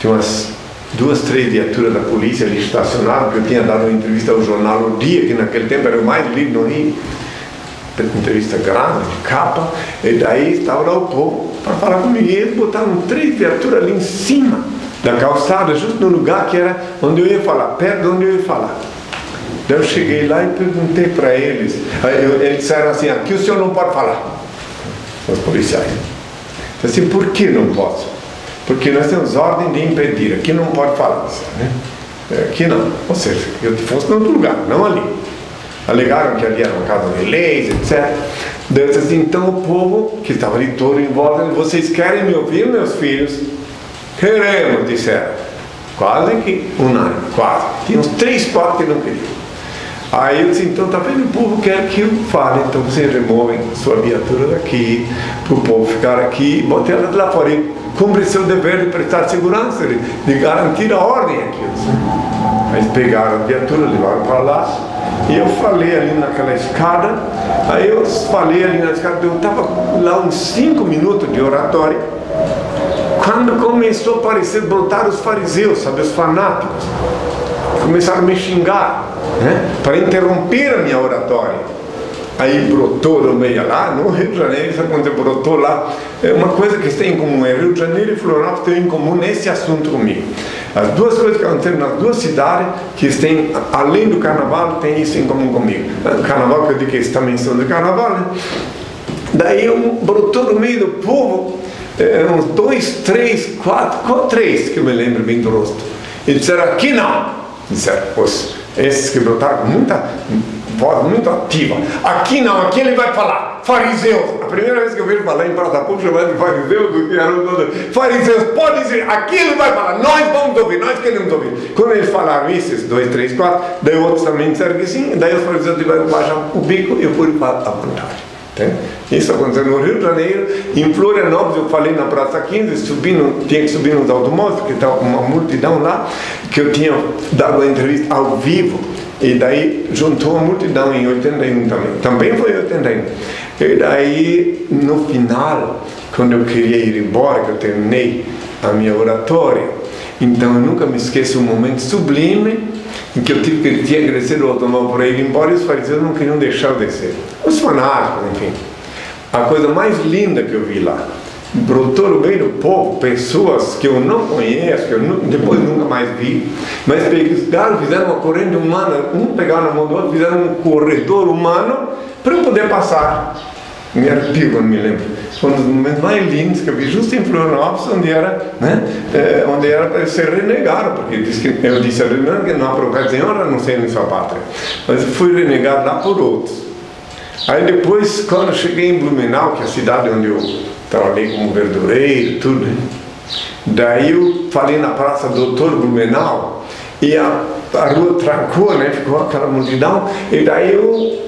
tinha umas duas, três viaturas da polícia ali estacionadas, porque eu tinha dado uma entrevista ao jornal O Dia, que naquele tempo era o mais lido no Rio. Entrevista grande, de capa, e daí estava lá o povo para falar comigo. E eles botaram três viaturas ali em cima da calçada, justo no lugar que era onde eu ia falar, perto de onde eu ia falar. Daí eu cheguei lá e perguntei para eles. Eles disseram assim: aqui o senhor não pode falar. Os policiais. Eu assim: por que não posso? Porque nós temos ordem de impedir. Aqui não pode falar. Né? Aqui não. Ou seja, eu fosse em outro lugar, não ali. Alegaram que ali era uma casa de leis, etc. Daí eu disse assim: então o povo que estava ali todo em volta, vocês querem me ouvir, meus filhos? Queremos, disseram. Quase que unânime, quase. Tinha uns três, quatro que não queriam. Aí eu disse, então tá vendo, o povo quer que eu fale, então vocês removem sua viatura daqui, para o povo ficar aqui, botem ela lá fora. E cumpre seu dever de prestar segurança, de, garantir a ordem aqui. Aí pegaram a viatura, levaram para lá, e eu falei ali naquela escada, aí eu falei ali na escada, eu estava lá uns cinco minutos de oratório, quando começou a aparecer, brotar os fariseus, sabe, os fanáticos, começaram a me xingar, né, para interromper a minha oratória. Aí brotou no meio lá, no Rio de Janeiro, sabe quando brotou lá? É uma coisa que tem em comum, é Rio de Janeiro e Florianópolis têm em comum nesse assunto comigo. As duas coisas que aconteceram nas duas cidades, que têm, além do carnaval, tem isso em comum comigo. O carnaval, que eu digo que eles também são do carnaval, né? Daí um, brotou no meio do povo eram uns dois, três, quatro, três que eu me lembro bem do rosto. E disseram, aqui não. Disseram, os, esses que brotaram com muita voz muito ativa. Aqui não, aqui ele vai falar. Fariseus. A primeira vez que eu vejo falar em praça pública chamando de fariseus, do que todos. Fariseus, pode dizer, aqui ele vai falar. Nós vamos ouvir, nós queremos ouvir. Quando eles falaram isso, esses dois, três, quatro, daí outros também disseram que sim. Daí os fariseus tiveram que baixar o bico e fui falar à vontade. Né? Isso aconteceu no Rio de Janeiro, em Florianópolis, eu falei na Praça 15, subindo, tinha que subir nos automóveis, porque estava uma multidão lá, que eu tinha dado a entrevista ao vivo, e daí juntou a multidão em 81 também, também foi em 81. E daí, no final, quando eu queria ir embora, que eu terminei a minha oratória, então eu nunca me esqueço um momento sublime em que eu tive que, descer do automóvel para ir embora e os fariseus não queriam deixar eu descer. Os fanáticos, enfim. A coisa mais linda que eu vi lá, brotou no meio do povo pessoas que eu não conheço, que eu depois nunca mais vi, Mas pegaram, fizeram uma corrente humana, um pegaram na mão do outro, fizeram um corredor humano para eu poder passar. Me arrepio quando me lembro. Foi um dos momentos mais lindos que eu vi, justo em Florianópolis, onde era, né, eh, onde era para ser renegado, porque disse que, eu disse a Renan que não há profeta Senhor, a não ser em sua pátria. Mas eu fui renegado lá por outros. Aí depois, quando cheguei em Blumenau, que é a cidade onde eu trabalhei como verdureiro, tudo, né? daí eu falei na Praça Doutor Blumenau, e a, a rua trancou, né? Ficou aquela multidão, e daí eu,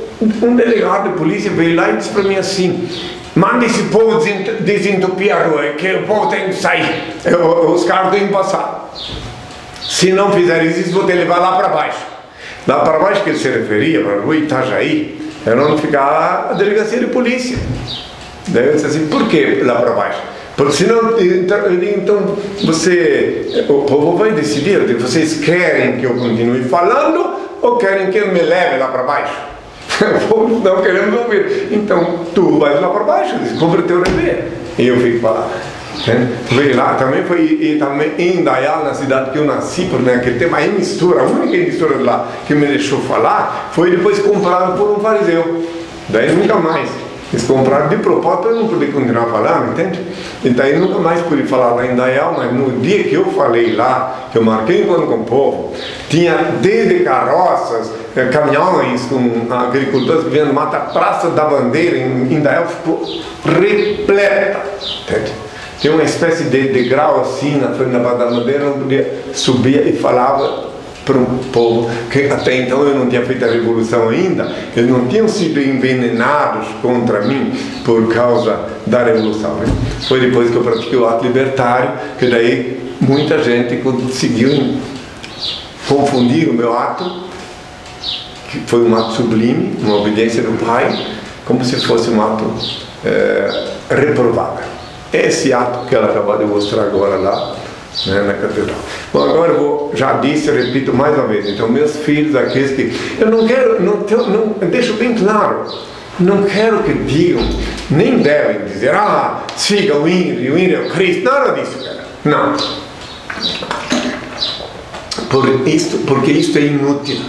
um delegado de polícia veio lá e disse para mim assim, manda esse povo desen- desentupir a rua, que o povo tem que sair, Eu- os carros têm que passar. Se não fizer isso, vou te levar lá para baixo. Lá para baixo que ele se referia, para a rua Itajaí, era onde ficava a delegacia de polícia. Daí eu disse assim, por que lá para baixo? Porque senão, então, então você, o povo vai decidir, vocês querem que eu continue falando ou querem que eu me leve lá para baixo? O não queremos ouvir. Então, tu vais lá para baixo, diz, compra teu dever. E eu fico lá. Né? Veio lá, também foi e, também em Indaial, na cidade que eu nasci, porque naquele tempo a emissora, a única emissora lá que me deixou falar, foi depois comprada por um fariseu. Daí nunca mais. Eles compraram de propósito para eu não poder continuar falando, entende? E daí nunca mais pude falar lá em Dayal, mas no dia que eu falei lá, que eu marquei encontro com o povo, tinha desde carroças, eh, caminhões com agricultores que vinham do mato, a Praça da Bandeira em, em Dayal ficou repleta, entende? Tinha uma espécie de degrau assim na frente da Praça da Bandeira, eu podia subir e falava para o povo, que até então eu não tinha feito a revolução ainda, eles não tinham sido envenenados contra mim por causa da revolução. Né? Foi depois que eu pratiquei o ato libertário, que daí muita gente conseguiu confundir o meu ato, que foi um ato sublime, uma obediência do Pai, como se fosse um ato é, reprovável. Esse ato que ela acabou de mostrar agora lá, né, na catedral. Bom, agora eu vou, já disse, eu repito mais uma vez. Então, meus filhos, aqueles que. Eu não quero, não, não, deixo bem claro. Não quero que digam, nem devem dizer, ah, siga o INRI, o INRI é o Cristo. Nada disso, cara. Não. Por isto, porque isto é inútil.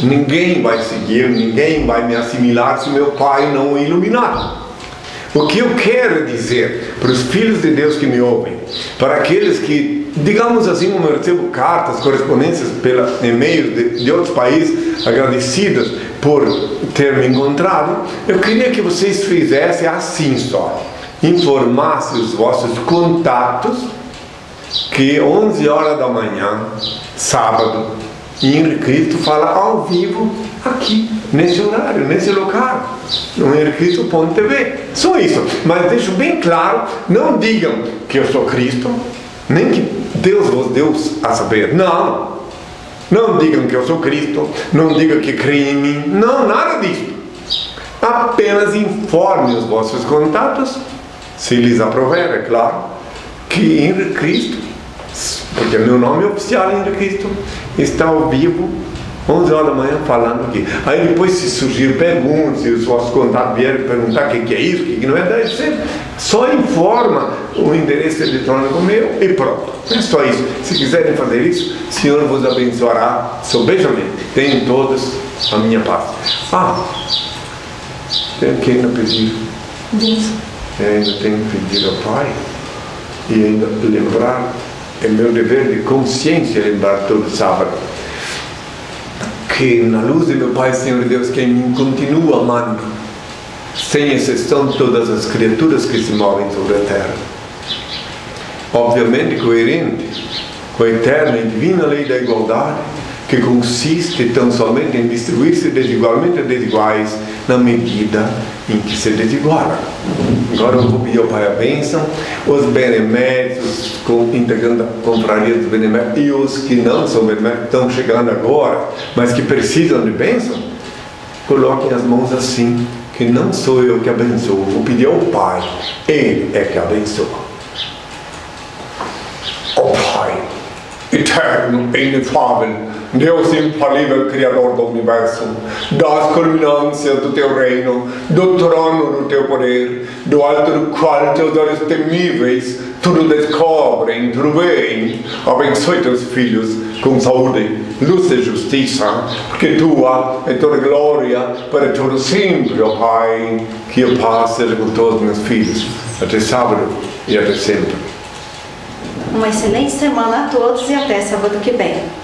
Ninguém vai seguir, ninguém vai me assimilar se meu Pai não iluminar. O que eu quero dizer para os filhos de Deus que me ouvem, para aqueles que, digamos assim, como eu recebo cartas, correspondências pela e-mails de, de outros países, agradecidas por ter me encontrado, eu queria que vocês fizessem assim só: informassem os vossos contatos que 11 horas da manhã, sábado, Henrique Cristo fala ao vivo aqui, nesse horário, nesse local, no henricristo.tv. Só isso. Mas deixo bem claro, não digam que eu sou Cristo, nem que Deus vos deu a saber. Não. Não digam que eu sou Cristo, não digam que creem em mim. Não, nada disso. Apenas informe os vossos contatos, se lhes aprover, é claro, que Henrique Cristo, porque meu nome é oficial Henrique Cristo, está ao vivo, 11 horas da manhã, falando aqui. Aí depois, se surgir perguntas, se os vossos contatos vierem perguntar o que, que é isso, o que, que não é, daí você só informa o endereço eletrônico meu e pronto. É só isso. Se quiserem fazer isso, o Senhor vos abençoará sobejamente. Tenham todos a minha paz. Ah, tenho que ainda pedir. Eu ainda tenho que pedir ao Pai e ainda lembrar, é meu dever de consciência lembrar todo sábado que na luz de meu Pai Senhor Deus que mim continua amando sem exceção todas as criaturas que se movem sobre a terra. Obviamente coerente com a eterna e divina lei da igualdade que consiste tão somente em distribuir-se desigualmente a desiguais na medida em que se desigualam. Agora eu vou pedir Pai a bênção, os beneméritos, integrando a confraria dos beneméritos, e os que não são beneméritos, estão chegando agora, mas que precisam de bênção, coloquem as mãos assim, que não sou eu que abençoo, vou pedir ao Pai, Ele é que abençoa. Ó Pai, eterno e inefável, Deus infalível, Criador do Universo, das culminâncias do teu reino, do trono do teu poder, do alto do qual teus olhos temíveis tudo descobrem, tudo veem. Abençoe teus filhos com saúde, luz e justiça, porque tua é toda glória para todo sempre, ó Pai. Que paz seja com todos meus filhos, até sábado e até sempre. Uma excelente semana a todos e até sábado que vem.